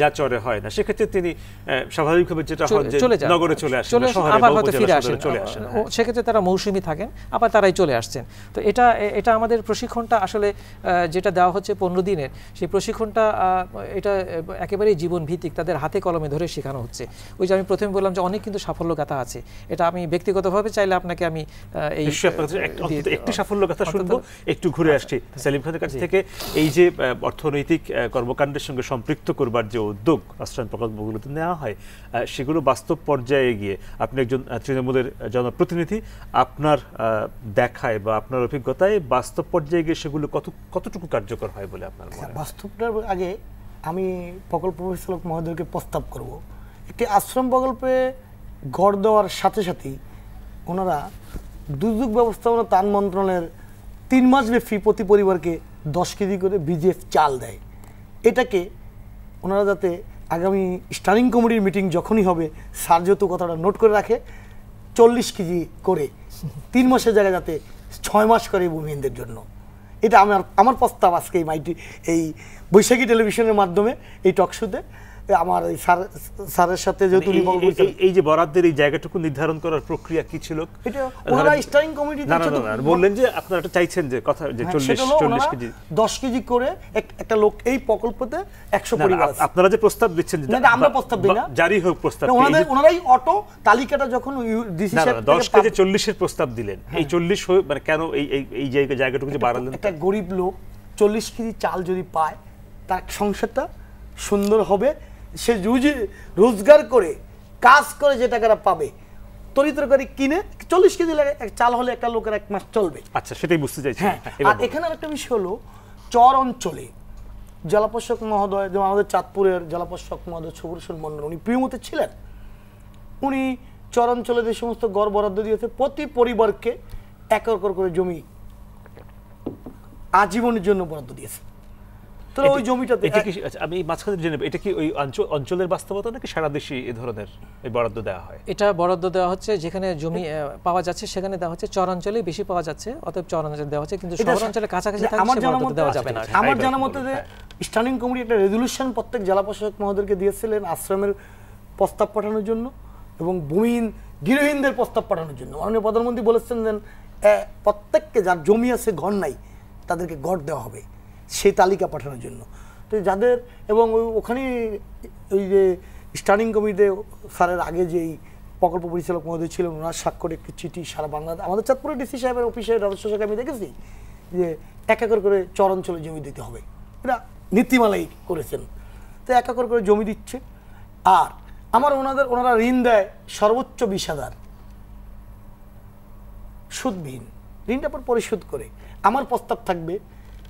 যা চরে হয় না সেক্ষেত্রে তিনি স্বাভাবিকভাবে যেটা হয় যে নগরে চলে আসেন চলে আসেন, আবার হয়তো ফিরে আসেন। চলে আসেন হ্যাঁ। সেক্ষেত্রে তারা মৌসুমি থাকেন আবার তারাই চলে আসছেন। তো এটা এটা আমাদের প্রশিক্ষণটা আসলে যেটা দেওয়া হচ্ছে পনেরো দিনের সেই প্রশিক্ষণটা এটা একেবারেই জীবন ভিত্তিক তাদের হাতে কলমে ধরে শেখানো হচ্ছে। ওই যে আমি প্রথমে বললাম যে অনেক কিন্তু সাফল্য গাথা আছে এটা আমি ব্যক্তিগতভাবে চাইলে আপনাকে আমি এই একটি সাফল্য কথা শুনব একটু ঘুরে আসছি। সেলিম খানের কাছ থেকে এই যে অর্থনৈতিক কর্মকাণ্ডের সঙ্গে সম্পৃক্ত করবার যে উদ্যোগ আশ্রয়ণ প্রকল্পগুলোতে নেওয়া হয় সেগুলো বাস্তব পর্যায়ে গিয়ে আপনি একজন তৃণমূলের জনপ্রতিনিধি, আপনার দেখায় বা আপনার অভিজ্ঞতায় বাস্তব পর্যায়ে গিয়ে সেগুলো কত, কতটুকু কার্যকর হয় বলে আপনার বাস্তবটার আগে আমি প্রকল্প পরিচালক মহোদয়কে প্রস্তাব করব। একটি আশ্রম প্রকল্পে ঘর দেওয়ার সাথে সাথেই ওনারা দুর্যোগ ব্যবস্থাপনা ত্রাণ মন্ত্রণালয়ের তিন মাস ব্যাপী প্রতি পরিবারকে দশ কেজি করে বিজিএফ চাল দেয়। এটাকে ওনারা যাতে আগামী স্টারিং কমিটির মিটিং যখনই হবে, স্যার যেহেতু কথাটা নোট করে রাখে, চল্লিশ কেজি করে তিন মাসের জায়গায় যাতে ছয় মাস করে ভূমিহীনদের জন্য। এটা আমার আমার প্রস্তাব আজকে এই মাইটি, এই বৈশাখী টেলিভিশনের মাধ্যমে, এই টক শোতে। আমার এই স্যার স্যারের সাথে যেহেতু এই- উনি এই- যে বরাদ্দের এই জায়গাটুকু নির্ধারণ করার প্রক্রিয়া কি ছিল? ওনারা না না বললেন যে আপনারা একটা চাইছেন যে কথা যে হ্যাঁ, চল্লিশ সেটা হলো চল্লিশ ওনারা কেজি। দশ কেজি করে একটা লোক এই প্রকল্পতে একশো না, না, পরিবার আপনারা যে প্রস্তাব দিচ্ছেন না, আমরা প্রস্তাব দিই না। জারি হোক প্রস্তাব ওনাদের ওনারাই অটো তালিকাটা যখন ডিসি সাহেব কেজি চল্লিশের প্রস্তাব দিলেন। এই চল্লিশ হয়ে- মানে কেন এই এই জায়গা জায়গাটুকু যে বাড়ালেন? একটা গরিব লোক চল্লিশ কেজি চাল যদি পায় তার সংসারটা সুন্দর হবে সে রুজি রোজগার করে কাজ করে যে টাকাটা পাবে তরি তরকারি কিনে চল্লিশ কেজি লাগে চাল হলে একটা লোকের এক মাস চলবে। আচ্ছা সেটাই বুঝতে চাইছি। হ্যাঁ এবার আর এখানে একটা বিষয় হলো চর অঞ্চলে জেলাপোষক মহোদয় যেমন আমাদের চাঁদপুরের জেলাপোষক মহোদয় সুবর্ষণ মন্ডল উনি প্রিয়মতে ছিলেন। উনি চর অঞ্চলে যে সমস্ত গড় বরাদ্দ দিয়েছে প্রতি পরিবারকে এক একর করে জমি আজীবনের জন্য বরাদ্দ দিয়েছে। তো ওই জমিটাতে এটা কি আচ্ছা, আমি মাঝখানে জেনে এটা কি ওই অঞ্চলের বাস্তবতা নাকি সারা দেশে এই ধরনের বরাদ্দ দেওয়া হয়? এটা বরাদ্দ দেওয়া হচ্ছে যেখানে জমি পাওয়া যাচ্ছে সেখানে দেওয়া হচ্ছে চরাঞ্চলে বেশি পাওয়া যাচ্ছে অতএব চরাঞ্চলে দেওয়া হচ্ছে কিন্তু কাছাকাছি আমার দেওয়া যাবে না। আচ্ছা, আমার যে। স্ট্যান্ডিং কমিটি একটা রেজলিউশন প্রত্যেক জেলা প্রশাসক মহোদয়কে দিয়েছিলেন আশ্রমের প্রস্তাব পাঠানোর জন্য এবং ভূমিহীন গৃহহীনদের প্রস্তাব পাঠানোর জন্য। মাননীয় প্রধানমন্ত্রী বলেছেন প্রত্যেককে যার জমি আছে ঘর নাই তাদেরকে ঘর দেওয়া হবে। সেই তালিকা পাঠানোর জন্য। তো যাদের এবং ওখানে ওই যে স্ট্যান্ডিং কমিটিতে স্যারের আগে যেই প্রকল্প পরিচালক মহোদয় ছিলেন, ওনার স্বাক্ষর একটি চিঠি সারা বাংলাদেশ, আমাদের চাঁদপুরের ডিসি সাহেবের অফিসে রাজস্ব শাখায় আমি দেখেছি যে এক একর করে চর অঞ্চলে জমি দিতে হবে। এটা নীতিমালাই করেছেন। তো এক একর করে জমি দিচ্ছে। আর আমার ওনাদের, ওনারা ঋণ দেয় সর্বোচ্চ বিশ হাজার। সুদবিহীন। ঋণটা পর পরিশোধ করে। আমার প্রস্তাব থাকবে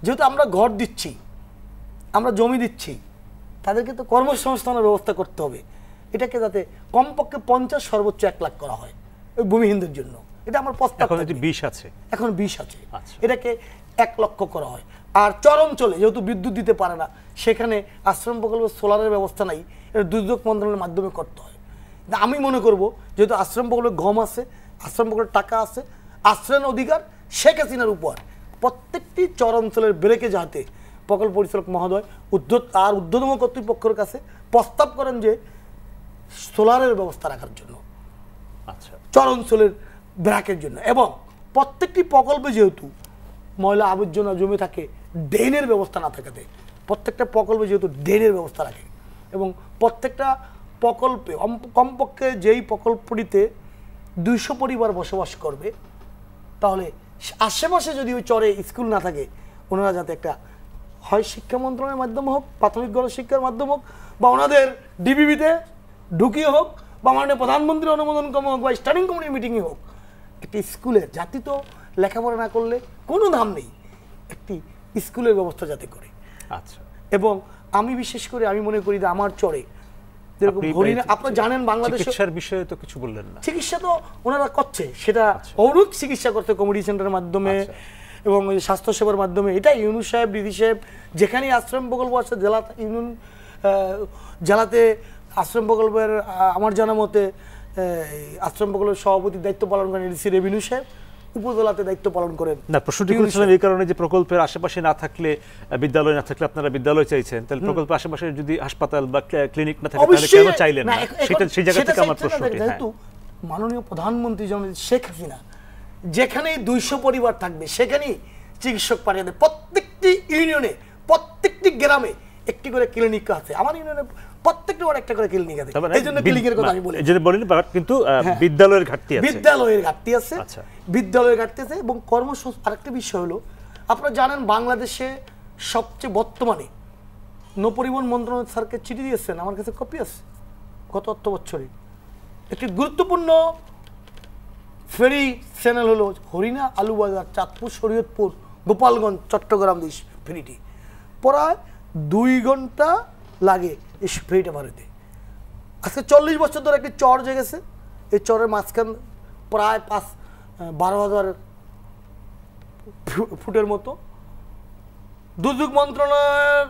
যেহেতু আমরা ঘর দিচ্ছি আমরা জমি দিচ্ছি তাদেরকে তো কর্মসংস্থানের ব্যবস্থা করতে হবে। এটাকে যাতে কমপক্ষে পঞ্চাশ সর্বোচ্চ এক লাখ করা হয় ওই ভূমিহীনদের জন্য। এটা আমার প্রস্তাব এখন। বিষ আছে। এখন বিষ আছে। আচ্ছা। এটাকে এক লক্ষ করা হয়। আর চরম চলে যেহেতু বিদ্যুৎ দিতে পারে না সেখানে আশ্রম প্রকল্পে সোলারের ব্যবস্থা নাই এটা দুর্যোগ মন্ত্রণালয়ের মাধ্যমে করতে হয়। আমি মনে করব যেহেতু আশ্রম প্রকল্পে গম আছে আশ্রম প্রকল্পের টাকা আছে আশ্রয়ের অধিকার শেখ হাসিনার উপর। প্রত্যেকটি চর অঞ্চলের ব্রেকে যাতে প্রকল্প পরিচালক মহোদয় উদ্যোগ আর ঊর্ধ্বতম কর্তৃপক্ষের কাছে প্রস্তাব করেন যে সোলারের ব্যবস্থা রাখার জন্য। আচ্ছা। চর অঞ্চলের ব্র্যাকের জন্য। এবং প্রত্যেকটি প্রকল্পে যেহেতু ময়লা আবর্জনা জমে থাকে ড্রেনের ব্যবস্থা না থাকাতে প্রত্যেকটা প্রকল্পে যেহেতু ড্রেনের ব্যবস্থা রাখে এবং প্রত্যেকটা প্রকল্পে কমপক্ষে যেই প্রকল্পটিতে দুইশো পরিবার বসবাস করবে তাহলে আশেপাশে যদি ওই চরে স্কুল না থাকে ওনারা যাতে একটা হয় শিক্ষা মন্ত্রণালয়ের মাধ্যমে হোক প্রাথমিক গণশিক্ষার মাধ্যমে হোক বা ওনাদের ডিবিবিতে ঢুকিয়ে হোক বা মাননীয় প্রধানমন্ত্রী অনুমোদন কম হোক বা স্ট্যান্ডিং কমিটির মিটিংয়ে হোক একটি স্কুলের জাতি তো লেখাপড়া না করলে কোনো দাম নেই একটি স্কুলের ব্যবস্থা যাতে করে। আচ্ছা। এবং আমি বিশেষ করে আমি মনে করি যে আমার চরে যেরকম আপনারা জানেন বাংলাদেশে চিকিৎসার বিষয়ে তো কিছু বললেন না। চিকিৎসা তো ওনারা করছে। সেটা অরুক চিকিৎসা কমিউনিটি সেন্টারের মাধ্যমে আচ্ছা। এবং স্বাস্থ্যসেবার মাধ্যমে। এটা ইউনু সাহেব দিদি সাহেব যেখানেই আশ্রম প্রকল্প আছে জেলা ইউনিয়ন জেলাতে আশ্রম প্রকল্পের আমার জানা মতে আশ্রম প্রকল্পের সভাপতির দায়িত্ব পালন করেন এডিসি রেভিনিউ সাহেব। উপজেলাতে দায়িত্ব পালন করেন। না প্রশ্নটি করেছিলাম এই কারণে যে প্রকল্পের আশেপাশে না থাকলে বিদ্যালয় না থাকলে আপনারা বিদ্যালয় চাইছেন। তাহলে প্রকল্পের আশেপাশে যদি হাসপাতাল বা ক্লিনিক না থাকে তাহলে কেন চাইলেন না সেটা সেই জায়গা থেকে আমার প্রশ্নটি হ্যাঁ। যেহেতু মাননীয় প্রধানমন্ত্রী যেমন শেখ হাসিনা যেখানেই দুইশো পরিবার থাকবে সেখানেই চিকিৎসক পাঠিয়ে দেয়। প্রত্যেকটি ইউনিয়নে প্রত্যেকটি গ্রামে একটি করে ক্লিনিক আছে। আমার ইউনিয়নে প্রত্যেকটি ওয়ার্ডে একটা করে ক্লিনিক আছে মানে এই জন্য ক্লিনিকের কথা আমি বলি। বলিনি কিন্তু হ্যাঁ। বিদ্যালয়ের ঘাটতি আছে। বিদ্যালয়ের ঘাটতি আছে। আচ্ছা। বিদ্যালয়ের ঘাটতি আছে এবং কর্মসংস্থান আরেকটা বিষয় হলো আপনারা জানেন বাংলাদেশে সবচেয়ে বর্তমানে নৌপরিবহন মন্ত্রণালয় স্যারকে চিঠি দিয়েছেন আমার কাছে কপি আছে গত অর্থ বছরে। একটি গুরুত্বপূর্ণ ফেরি চ্যানেল হলো হরিণা আলুবাজার চাঁদপুর শরীয়তপুর গোপালগঞ্জ চট্টগ্রাম দেশ ফেরিটি প্রায় দুই ঘণ্টা লাগে। এই ফেরিটা ভারতে আজকে চল্লিশ বছর ধরে একটি চর জেগেছে। এই চরের মাঝখান প্রায় পাঁচ বারো হাজার ফুটের মতো। দুর্যোগ মন্ত্রণালয়ের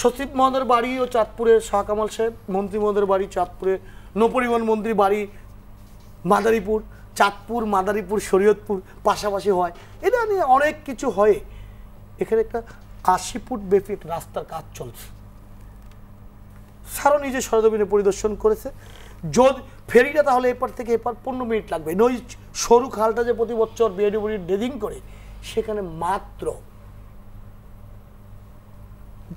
সচিব মহোদয়ের বাড়ি ও চাঁদপুরে শাহ কামাল সাহেব, মন্ত্রী মহোদয়ের বাড়ি চাঁদপুরে, নৌপরিবহন মন্ত্রী বাড়ি মাদারীপুর, চাঁদপুর, মাদারীপুর, শরীয়তপুর পাশাপাশি হয়। এটা নিয়ে অনেক কিছু হয় এখানে একটা আশি ফুট ব্যাপী রাস্তার কাজ চলছে। স্যারও নিজে সরজমিনে পরিদর্শন করেছে। যদি ফেরিটা তাহলে এপার থেকে এপার পনেরো মিনিট লাগবে। নই সরু খালটা যে প্রতি বছর বিএডিবি ড্রেজিং করে, সেখানে মাত্র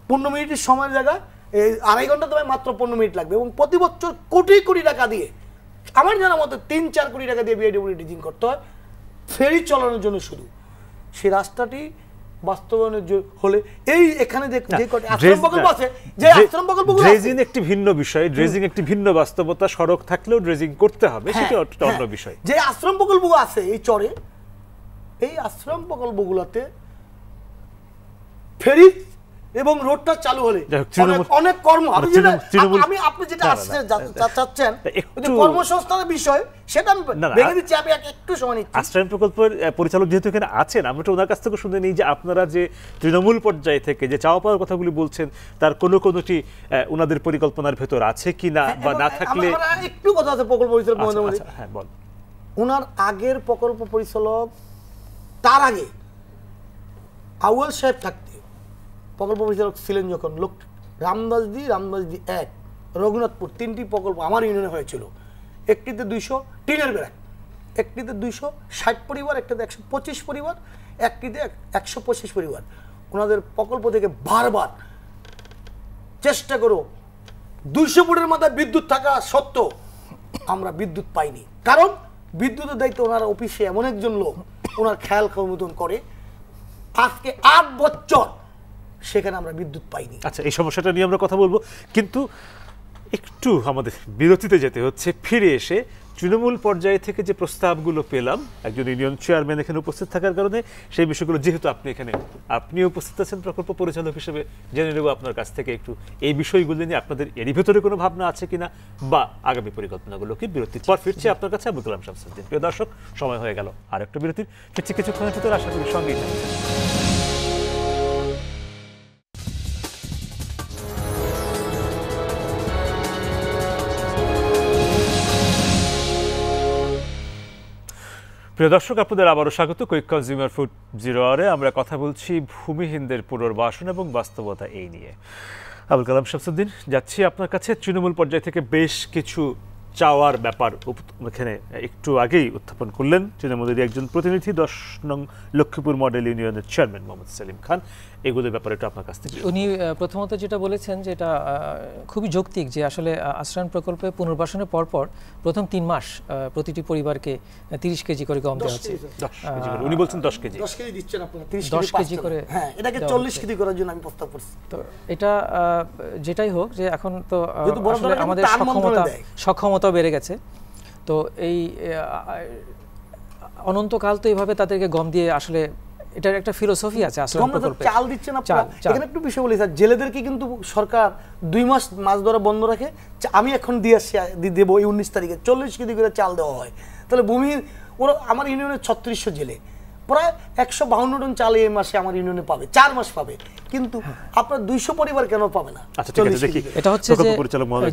পনেরো মিনিটের সময়ের জায়গা এই আড়াই ঘণ্টা তোমায় মাত্র পনেরো মিনিট লাগবে এবং প্রতি বছর কোটি কোটি টাকা দিয়ে, আমার জানা মতো তিন চার কোটি টাকা দিয়ে বিআইডব্লিউ ডিজিং করতে হয়। ফেরি চালানোর জন্য শুধু। সেই রাস্তাটি বাস্তবায়নের হলে এই এখানে যে আশ্রম প্রকল্প আছে যে আশ্রম প্রকল্পগুলো ড্রেজিং একটি ভিন্ন বিষয় ড্রেজিং একটি ভিন্ন বাস্তবতা সড়ক থাকলেও ড্রেজিং করতে হবে হ্যাঁ, সেটা অন্য হ্যাঁ। বিষয় যে আশ্রম প্রকল্পগুলো আছে এই চরে এই আশ্রম প্রকল্পগুলোতে ফেরি এবং রোডটা চালু হলে। অনেক কর্ম আমি আপনি যেটা আসছে চাচ্ছেন কর্মসংস্থানের বিষয় সেটা আমি না, না, ভেঙে দিচ্ছি আমি একটু সময় নিচ্ছি। আশ্রয়ন প্রকল্পের পরিচালক যেহেতু এখানে আছেন আমরা ওনার কাছ থেকে শুনে নিই যে আপনারা যে তৃণমূল পর্যায়ে থেকে যে চাওয়া পাওয়ার কথাগুলি বলছেন তার কোনো কোনোটি ওনাদের পরিকল্পনার ভেতর আছে কি না বা না থাকলে একটু কথা আছে প্রকল্প পরিচালক আচ্ছা। আচ্ছা, হ্যাঁ বল। ওনার আগের প্রকল্প পরিচালক তার আগে আউয়াল সাহেব থাকতে প্রকল্প পরিচালক ছিলেন যখন, লোক রামদাসদি রামদাসদি এক, রঘুনাথপুর, তিনটি প্রকল্প আমার ইউনিয়নে হয়েছিল। একটিতে দুইশো টিনের ব্যারাক একটিতে দুইশো ষাট পরিবার, একটিতে একশো পঁচিশ পরিবার, একটিতে এক- একশো পঁচিশ পরিবার। ওনাদের প্রকল্প থেকে বারবার চেষ্টা করো, দুইশো ফুটের মাথায় বিদ্যুৎ থাকা সত্ত্বেও আমরা বিদ্যুৎ পাইনি। কারণ বিদ্যুতের দায়িত্ব ওনার অফিসে এমন একজন লোক, ওনার খেয়াল মতন করে, আজকে আট বছর সেখানে আমরা বিদ্যুৎ পাইনি। আচ্ছা এই সমস্যাটা নিয়ে আমরা কথা বলব। কিন্তু একটু আমাদের বিরতিতে যেতে হচ্ছে। ফিরে এসে তৃণমূল পর্যায়ে থেকে যে প্রস্তাবগুলো পেলাম, একজন ইউনিয়ন চেয়ারম্যান এখানে উপস্থিত থাকার কারণে সেই বিষয়গুলো, যেহেতু আপনি এখানে, আপনি উপস্থিত আছেন প্রকল্প পরিচালক হিসেবে, জেনে নেব আপনার কাছ থেকে একটু এই বিষয়গুলো নিয়ে আপনাদের এরই ভেতরে কোনো ভাবনা আছে কিনা বা আগামী পরিকল্পনাগুলো কি? বিরতির পর ফিরছে আপনার কাছে। আবুল কালাম শামসুদ্দিন। প্রিয় দর্শক, সময় হয়ে গেল আর একটা বিরতির। ফিরছে কিছুক্ষণের ভিতরে। আশা করি সঙ্গেই প্রিয় দর্শক, আপনাদের আবারও স্বাগত কুইক কনজিউমার ফুড জিরো আরে আমরা কথা বলছি ভূমিহীনদের পুনর্বাসন এবং বাস্তবতা এই নিয়ে। আবুল কালাম শামসুদ্দিন, যাচ্ছি আপনার কাছে। তৃণমূল পর্যায় থেকে বেশ কিছু চাওয়ার ব্যাপার এখানে একটু আগেই উত্থাপন করলেন তৃণমূলের একজন প্রতিনিধি, দশ নং লক্ষ্মীপুর মডেল ইউনিয়নের চেয়ারম্যান মোহাম্মদ সেলিম খান। এগুলোর ব্যাপারে একটু আপনার কাছ থেকে উনি প্রথমত যেটা বলেছেন যে এটা আহ, খুবই যৌক্তিক যে আসলে আশ্রয়ণ প্রকল্পে পুনর্বাসনের পরপর প্রথম তিন মাস প্রতিটি পরিবারকে তিরিশ কেজি করে গম দেওয়া হচ্ছে। দশ। উনি বলছেন দশ কেজি। দশ কেজি দিচ্ছেন আপনারা 10 কেজি। করে হ্যাঁ এটাকে চল্লিশ কেজি করার জন্য আমি প্রস্তাব করছি। তো এটা যেটাই হোক যে এখন তো আমাদের সক্ষমতা সক্ষমতা বেড়ে গেছে। তো এই অনন্তকাল তো এইভাবে তাদেরকে গম দিয়ে আসলে এটার একটা ফিলোসফি আছে চাল দিচ্ছেন আপনারা। এখানে একটু বিষয় বলি স্যার জেলেদেরকে কিন্তু সরকার দুই মাস মাছ ধরা বন্ধ রাখে। আমি এখন দিয়ে আসছি দেব দেবো এই উনিশ তারিখে। চল্লিশ কেজি করে চাল দেওয়া হয়। তাহলে ভূমি ওরা আমার ইউনিয়নের ছত্রিশশো জেলে। প্রায় একশো বাহান্ন টন চাল এই মাসে আমার ইউনিয়নে পাবে চার মাস পাবে। কিন্তু আপনার দুইশো পরিবার কেন পাবে না? আচ্ছা, ঠিক আছে, 40 দেখি। কেজি। করে। এটা হচ্ছে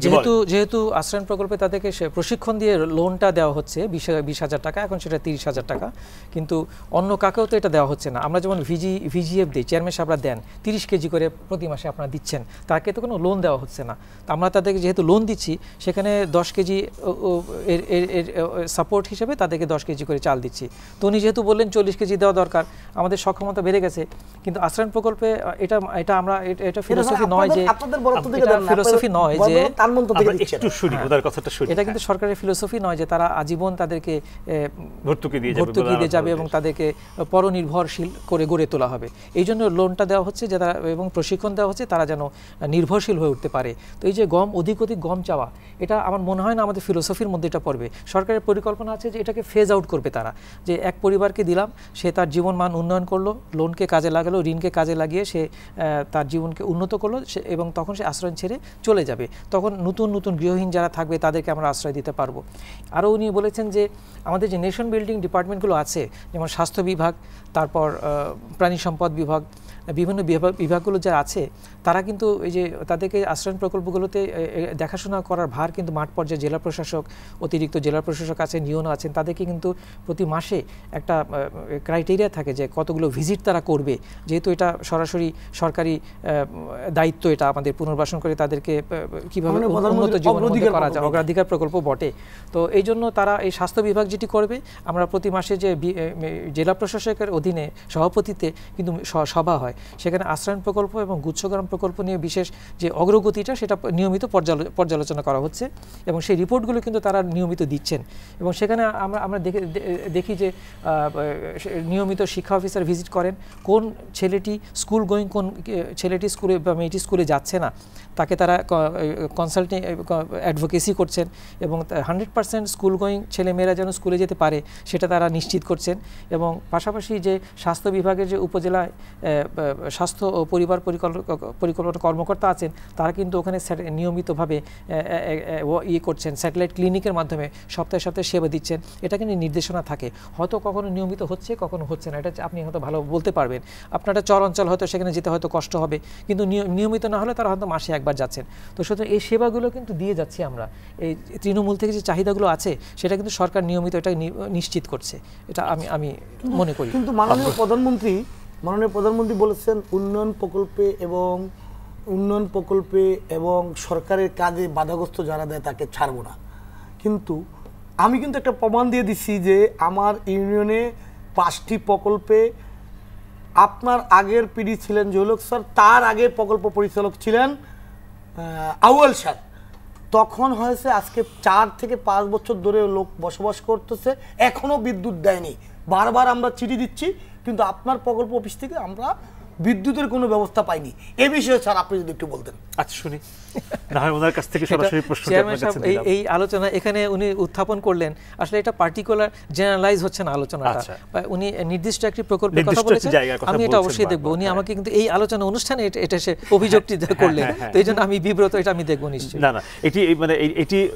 যেহেতু যেহেতু আশ্রয়ণ প্রকল্পে তাদেরকে প্রশিক্ষণ দিয়ে লোনটা দেওয়া হচ্ছে বিশ বিশ হাজার টাকা এখন সেটা তিরিশ হাজার টাকা। কিন্তু অন্য কাকেও তো এটা দেওয়া হচ্ছে না। আমরা যেমন ভিজি ভিজিএফ দিই চেয়ারম্যান সাহেবরা দেন তিরিশ কেজি করে প্রতি মাসে আপনারা দিচ্ছেন তাকে তো কোনো লোন দেওয়া হচ্ছে না। তো আমরা তাদেরকে যেহেতু লোন দিচ্ছি সেখানে দশ কেজি এর সাপোর্ট হিসেবে তাদেরকে দশ কেজি করে চাল দিচ্ছি। তো উনি যেহেতু বললেন চল্লিশ কেজি দেওয়া দরকার আমাদের সক্ষমতা বেড়ে গেছে। কিন্তু আশ্রয়ণ প্রকল্পে এটা এটা আমরা এটা- এটা ফিলোসফি নয় যে আপনাদের বরাদ্দ থেকে দেন না, ফিলোসফি নয় যে তার মন্ত্র থেকে দিচ্ছেন। একটু শুনি ওনার কথাটা শুনি। এটা কিন্তু সরকারের ফিলোসফি নয় যে তারা আজীবন তাদেরকে ভর্তুকি দিয়ে যাবে ভর্তুকি দিয়ে যাবে এবং তাদেরকে পরনির্ভরশীল করে গড়ে তোলা হবে। এই জন্য লোনটা দেওয়া হচ্ছে যে তারা এবং প্রশিক্ষণ দেওয়া হচ্ছে তারা যেন নির্ভরশীল হয়ে উঠতে পারে। তো এই যে গম অধিক অধিক গম চাওয়া এটা আমার মনে হয় না আমাদের ফিলোসফির মধ্যে এটা পড়বে। সরকারের পরিকল্পনা আছে যে এটাকে ফেজ আউট করবে তারা। যে এক পরিবারকে দিলাম সে তার জীবন মান উন্নয়ন করল লোনকে কাজে লাগালো ঋণকে কাজে লাগিয়ে সে তার জীবনকে উন্নত করল এবং তখন সে আশ্রয় ছেড়ে চলে যাবে। তখন নতুন নতুন গৃহহীন যারা থাকবে, তাদেরকে আমরা আশ্রয় দিতে পারব। আরও উনি বলেছেন যে, আমাদের যে নেশন বিল্ডিং ডিপার্টমেন্টগুলো আছে, যেমন স্বাস্থ্য বিভাগ, তারপর প্রাণী সম্পদ বিভাগ বিভিন্ন বিভাগ বিভাগগুলো যা আছে তারা কিন্তু এই যে তাদেরকে আশ্রয়ণ প্রকল্পগুলোতে দেখাশোনা করার ভার কিন্তু মাঠ পর্যায়ে জেলা প্রশাসক অতিরিক্ত জেলা প্রশাসক আছেন নিয়ন আছেন তাদেরকে কিন্তু প্রতি মাসে একটা ক্রাইটেরিয়া থাকে যে কতগুলো ভিজিট তারা করবে। যেহেতু এটা সরাসরি সরকারি দায়িত্ব এটা আমাদের পুনর্বাসন করে তাদেরকে কীভাবে মানে উন্নত জীবন করা যায় অগ্রাধিকার প্রকল্প বটে। তো এই জন্য তারা এই স্বাস্থ্য বিভাগ যেটি করবে আমরা প্রতি মাসে যে জেলা প্রশাসকের অধীনে সভাপতিতে কিন্তু সভা হয়। সেখানে আশ্রয়ণ প্রকল্প এবং গুচ্ছগ্রাম প্রকল্প নিয়ে বিশেষ যে অগ্রগতিটা সেটা নিয়মিত পর্যালো- পর্যালোচনা করা হচ্ছে এবং সেই রিপোর্টগুলো কিন্তু তারা নিয়মিত দিচ্ছেন। এবং সেখানে আমরা আমরা দেখে দেখি যে নিয়মিত শিক্ষা অফিসার ভিজিট করেন কোন ছেলেটি স্কুল গোয়িং কোন ছেলেটি স্কুলে বা মেয়েটি স্কুলে যাচ্ছে না তাকে তারা কনসাল্টিং অ্যাডভোকেসি করছেন এবং হান্ড্রেড পার্সেন্ট স্কুল গোয়িং ছেলেমেয়েরা যেন স্কুলে যেতে পারে সেটা তারা নিশ্চিত করছেন এবং পাশাপাশি যে স্বাস্থ্য বিভাগের যে উপজেলা আহ, আহ, স্বাস্থ্য ও পরিবার পরিকল্পনা পরিকল্পনা কর্মকর্তা আছেন তারা কিন্তু ওখানে নিয়মিতভাবে ইয়ে করছেন স্যাটেলাইট ক্লিনিকের মাধ্যমে সপ্তাহে সপ্তাহে সেবা দিচ্ছেন। এটা কিন্তু নির্দেশনা থাকে। হয়তো কখনো নিয়মিত হচ্ছে কখনো হচ্ছে না এটা আপনি হয়তো ভালো বলতে পারবেন। আপনারা চর অঞ্চল হয়তো সেখানে যেতে হয়তো কষ্ট হবে কিন্তু নিয়মিত না হলে তারা হয়তো মাসে একবার যাচ্ছেন। তো সুতরাং এই সেবাগুলো কিন্তু দিয়ে যাচ্ছি আমরা। এই তৃণমূল থেকে যে চাহিদাগুলো আছে সেটা কিন্তু সরকার নিয়মিত এটা নিশ্চিত করছে। এটা আমি আমি মনে করি। কিন্তু মাননীয় প্রধানমন্ত্রী মাননীয় প্রধানমন্ত্রী বলেছেন, উন্নয়ন প্রকল্পে এবং, উন্নয়ন প্রকল্পে এবং সরকারের কাজে বাধাগ্রস্ত যারা দেয় তাকে ছাড়বো না। কিন্তু আমি কিন্তু একটা প্রমাণ দিয়ে দিচ্ছি যে আমার ইউনিয়নে পাঁচটি প্রকল্পে আপনার আগের পিডি ছিলেন জৈলক স্যার, তার আগে প্রকল্প পরিচালক ছিলেন আউয়াল স্যার। তখন হয়েছে আজকে চার থেকে পাঁচ বছর ধরে লোক বসবাস করতেছে এখনও বিদ্যুৎ দেয়নি। বারবার আমরা চিঠি দিচ্ছি কিন্তু আপনার প্রকল্প অফিস থেকে আমরা বিদ্যুতের কোনো ব্যবস্থা পাইনি। এ বিষয়ে স্যার আপনি যদি একটু বলতেন। আচ্ছা শুনি। না হয় ওনার কাছ থেকে সরাসরি প্রশ্ন এই এই আলোচনা এখানে উনি উত্থাপন করলেন। আসলে এটা পার্টিকুলার জেনারেলাইজ হচ্ছে না আলোচনাটা। আচ্ছা। বা উনি নির্দিষ্ট একটি প্রকল্পের কথা বলেছেন। কথা আমি এটা অবশ্যই দেখব। উনি হ্যাঁ। আমাকে কিন্তু এই আলোচনা অনুষ্ঠানে এটা- এটা সে অভিযোগটি করলেন। হ্যাঁ, তো এই জন্য আমি বিব্রত এটা আমি দেখব নিশ্চয়ই। না না। এটি মানে এটি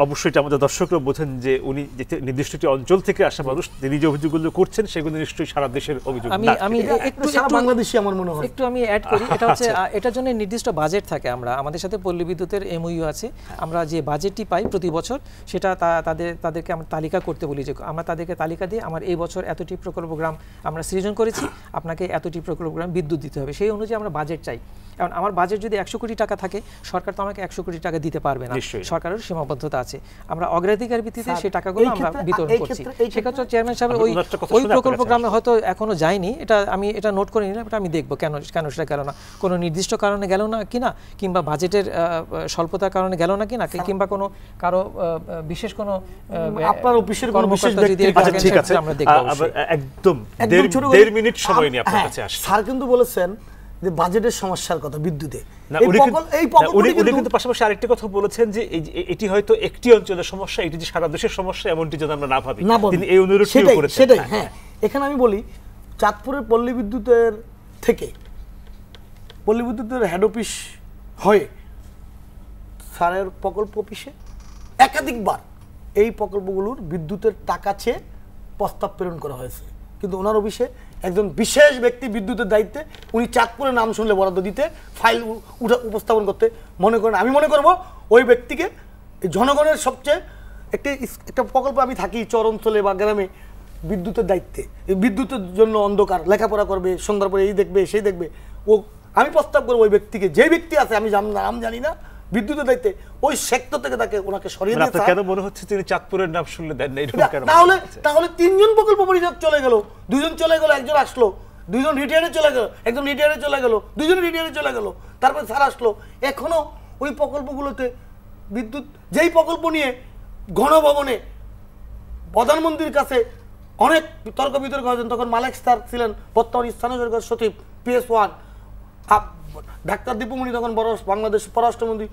অবশ্যই এটা আমাদের দর্শকরা বোঝেন যে উনি যে নির্দিষ্ট একটি অঞ্চল থেকে আসা মানুষ তিনি যে অভিযোগগুলো করছেন সেগুলো নিশ্চয়ই সারা দেশের অভিযোগ। আমি আমি একটু সারা একটু- বাংলাদেশি আমার মনে হয়। একটু আমি অ্যাড করি এটা হচ্ছে আচ্ছা। এটার জন্য নির্দিষ্ট বাজেট থাকে আমরা। আমাদের সাথে পল্লী বিদ্যুতের এমইউ আছে। আমরা যে বাজেটটি পাই প্রতি বছর সেটা তা- তাদের তাদেরকে আমরা তালিকা করতে বলি যে আমরা তাদেরকে তালিকা দিয়ে আমার এই বছর এতটি প্রকল্প গ্রাম আমরা সৃজন করেছি আপনাকে এতটি প্রকল্প গ্রাম বিদ্যুৎ দিতে হবে। সেই অনুযায়ী আমরা বাজেট চাই। কারণ আমার বাজেট যদি একশো কোটি টাকা থাকে সরকার তো আমাকে একশো কোটি টাকা দিতে পারবে না। সরকারের সীমাবদ্ধতা আছে। আমরা অগ্রাধিকার ভিত্তিতে সেই টাকাগুলো আমরা বিতরণ করছি। সেক্ষেত্রে চেয়ারম্যান সাহেব ওই ওই কাছে প্রকল্পগ্রামে হয়তো এখনও যায়নি। এটা আমি এটা নোট করে নিলাম এটা আমি দেখব কেন কেন সেটা গেল না। কোনো নির্দিষ্ট কারণে গেল না কিনা কিংবা বাজেটের স্বল্পতার কারণে গেল না কিনা কিংবা কোনো কারও বিশেষ কোনো আপনার অফিসের কোনো বিশেষ থাকেন ঠিক আছে। আমরা দেখব একদম একদম দেড়- ছোট করে- দেড় মিনিট সময় নিয়ে আপনার হ্যাঁ, কাছে আসে। স্যার কিন্তু বলেছেন যে বাজেটের সমস্যার কথা বিদ্যুতে। উনি কিন্তু- পাশাপাশি আরেকটি কথা বলেছেন যে এটি হয়তো একটি অঞ্চলের সমস্যা এটি যে সারা দেশের সমস্যা এমনটি যেন আমরা না ভাবি। তিনি এই করেছেন। সেটাই হ্যাঁ। হ্যাঁ। এখানে আমি বলি চাঁদপুরের পল্লী বিদ্যুতের থেকে পল্লী বিদ্যুতের হেড অফিস হয়ে স্যারের প্রকল্প অফিসে একাধিকবার এই প্রকল্পগুলোর বিদ্যুতের টাকা চেয়ে প্রস্তাব প্রেরণ করা হয়েছে। কিন্তু ওনার অফিসে একজন বিশেষ ব্যক্তি বিদ্যুতের দায়িত্বে উনি চাঁদপুরের নাম শুনলে বরাদ্দ দিতে ফাইল উঠা উপস্থাপন করতে মনে করেন। আমি মনে করব ওই ব্যক্তিকে জনগণের সবচেয়ে একটি একটা প্রকল্প আমি থাকি চর অঞ্চলে বা গ্রামে বিদ্যুতের দায়িত্বে। বিদ্যুতের জন্য অন্ধকার, লেখাপড়া করবে সন্ধ্যার পরে এই দেখবে, সেই দেখবে। ও আমি প্রস্তাব করব ওই ব্যক্তিকে। যে ব্যক্তি আছে, আমি নাম জানি না বিদ্যুতের দায়িত্বে ওই সেক্টর থেকে তাকে ওনাকে সরিয়ে মানে কেন মনে হচ্ছে তিনি চাঁদপুরের নাম শুনলে দেন না তাহলে তাহলে তিনজন প্রকল্প পরিচালক চলে গেল। দুজন চলে গেল একজন আসলো। দুজন রিটায়ারে চলে গেল একজন রিটায়ারে চলে গেল দুজন রিটায়ারে চলে গেল। তারপরে স্যার আসলো। এখনও ওই প্রকল্পগুলোতে বিদ্যুৎ যেই প্রকল্প নিয়ে গণভবনে প্রধানমন্ত্রীর কাছে অনেক তর্ক বিতর্ক হয়েছেন তখন মালেক স্যার ছিলেন বর্তমান স্থানীয় সরকার সচিব পিএস ওয়ান ডাক্তার দীপুমণি তখন বড় বাংলাদেশ পররাষ্ট্রমন্ত্রী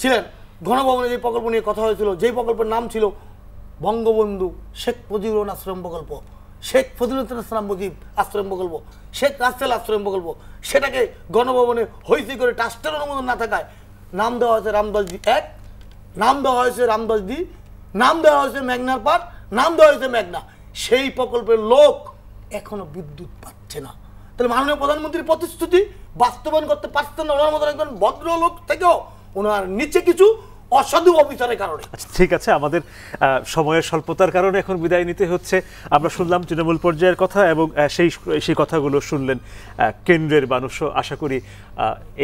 ছিলেন। গণভবনে যে প্রকল্প নিয়ে কথা হয়েছিল, যেই প্রকল্পের নাম ছিল বঙ্গবন্ধু শেখ মুজিবুর আশ্রম প্রকল্প। শেখ ফজিলুল ইসলাম মুজিব আশ্রম প্রকল্প, শেখ রাসেল আশ্রম প্রকল্প, সেটাকে গণভবনে হইচই করে ট্রাস্টের অনুমোদন না থাকায় নাম দেওয়া হয়েছে রামদাসজি এক, নাম দেওয়া হয়েছে রামদাসজি, নাম দেওয়া হয়েছে মেঘনার পার নাম দেওয়া হয়েছে মেঘনা। সেই প্রকল্পের লোক এখনও বিদ্যুৎ পাচ্ছে না। তাহলে মাননীয় প্রধানমন্ত্রীর প্রতিশ্রুতি বাস্তবায়ন করতে পারছেন না ওনার মতো একজন ভদ্রলোক থেকেও। ওনার নিচে কিছু অসাধু অফিসারের কারণে। আচ্ছা, ঠিক আছে আমাদের আহ, সময়ের স্বল্পতার কারণে এখন বিদায় নিতে হচ্ছে। আমরা শুনলাম তৃণমূল পর্যায়ের কথা এবং সেই সেই কথাগুলো শুনলেন কেন্দ্রের মানুষও আশা করি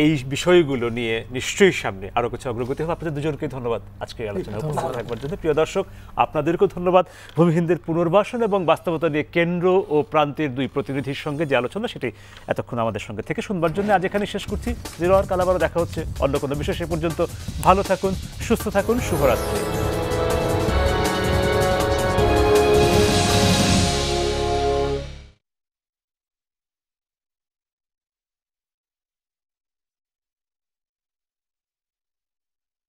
এই বিষয়গুলো নিয়ে নিশ্চয়ই সামনে আরও কিছু অগ্রগতি হবে। আপনাদের দুজনকে ধন্যবাদ আজকে আলোচনা থাকবার জন্য। প্রিয় দর্শক আপনাদেরকেও ধন্যবাদ। ভূমিহীনদের পুনর্বাসন এবং বাস্তবতা নিয়ে কেন্দ্র ও প্রান্তের দুই প্রতিনিধির সঙ্গে যে আলোচনা সেটি এতক্ষণ আমাদের সঙ্গে থেকে শুনবার জন্য আজ এখানে শেষ করছি। জিরো আর কাল আবারও দেখা হচ্ছে। অন্য কোনো বিষয় সে পর্যন্ত ভালো থাকুন। সুস্থ থাকুন শুভরাত্রি।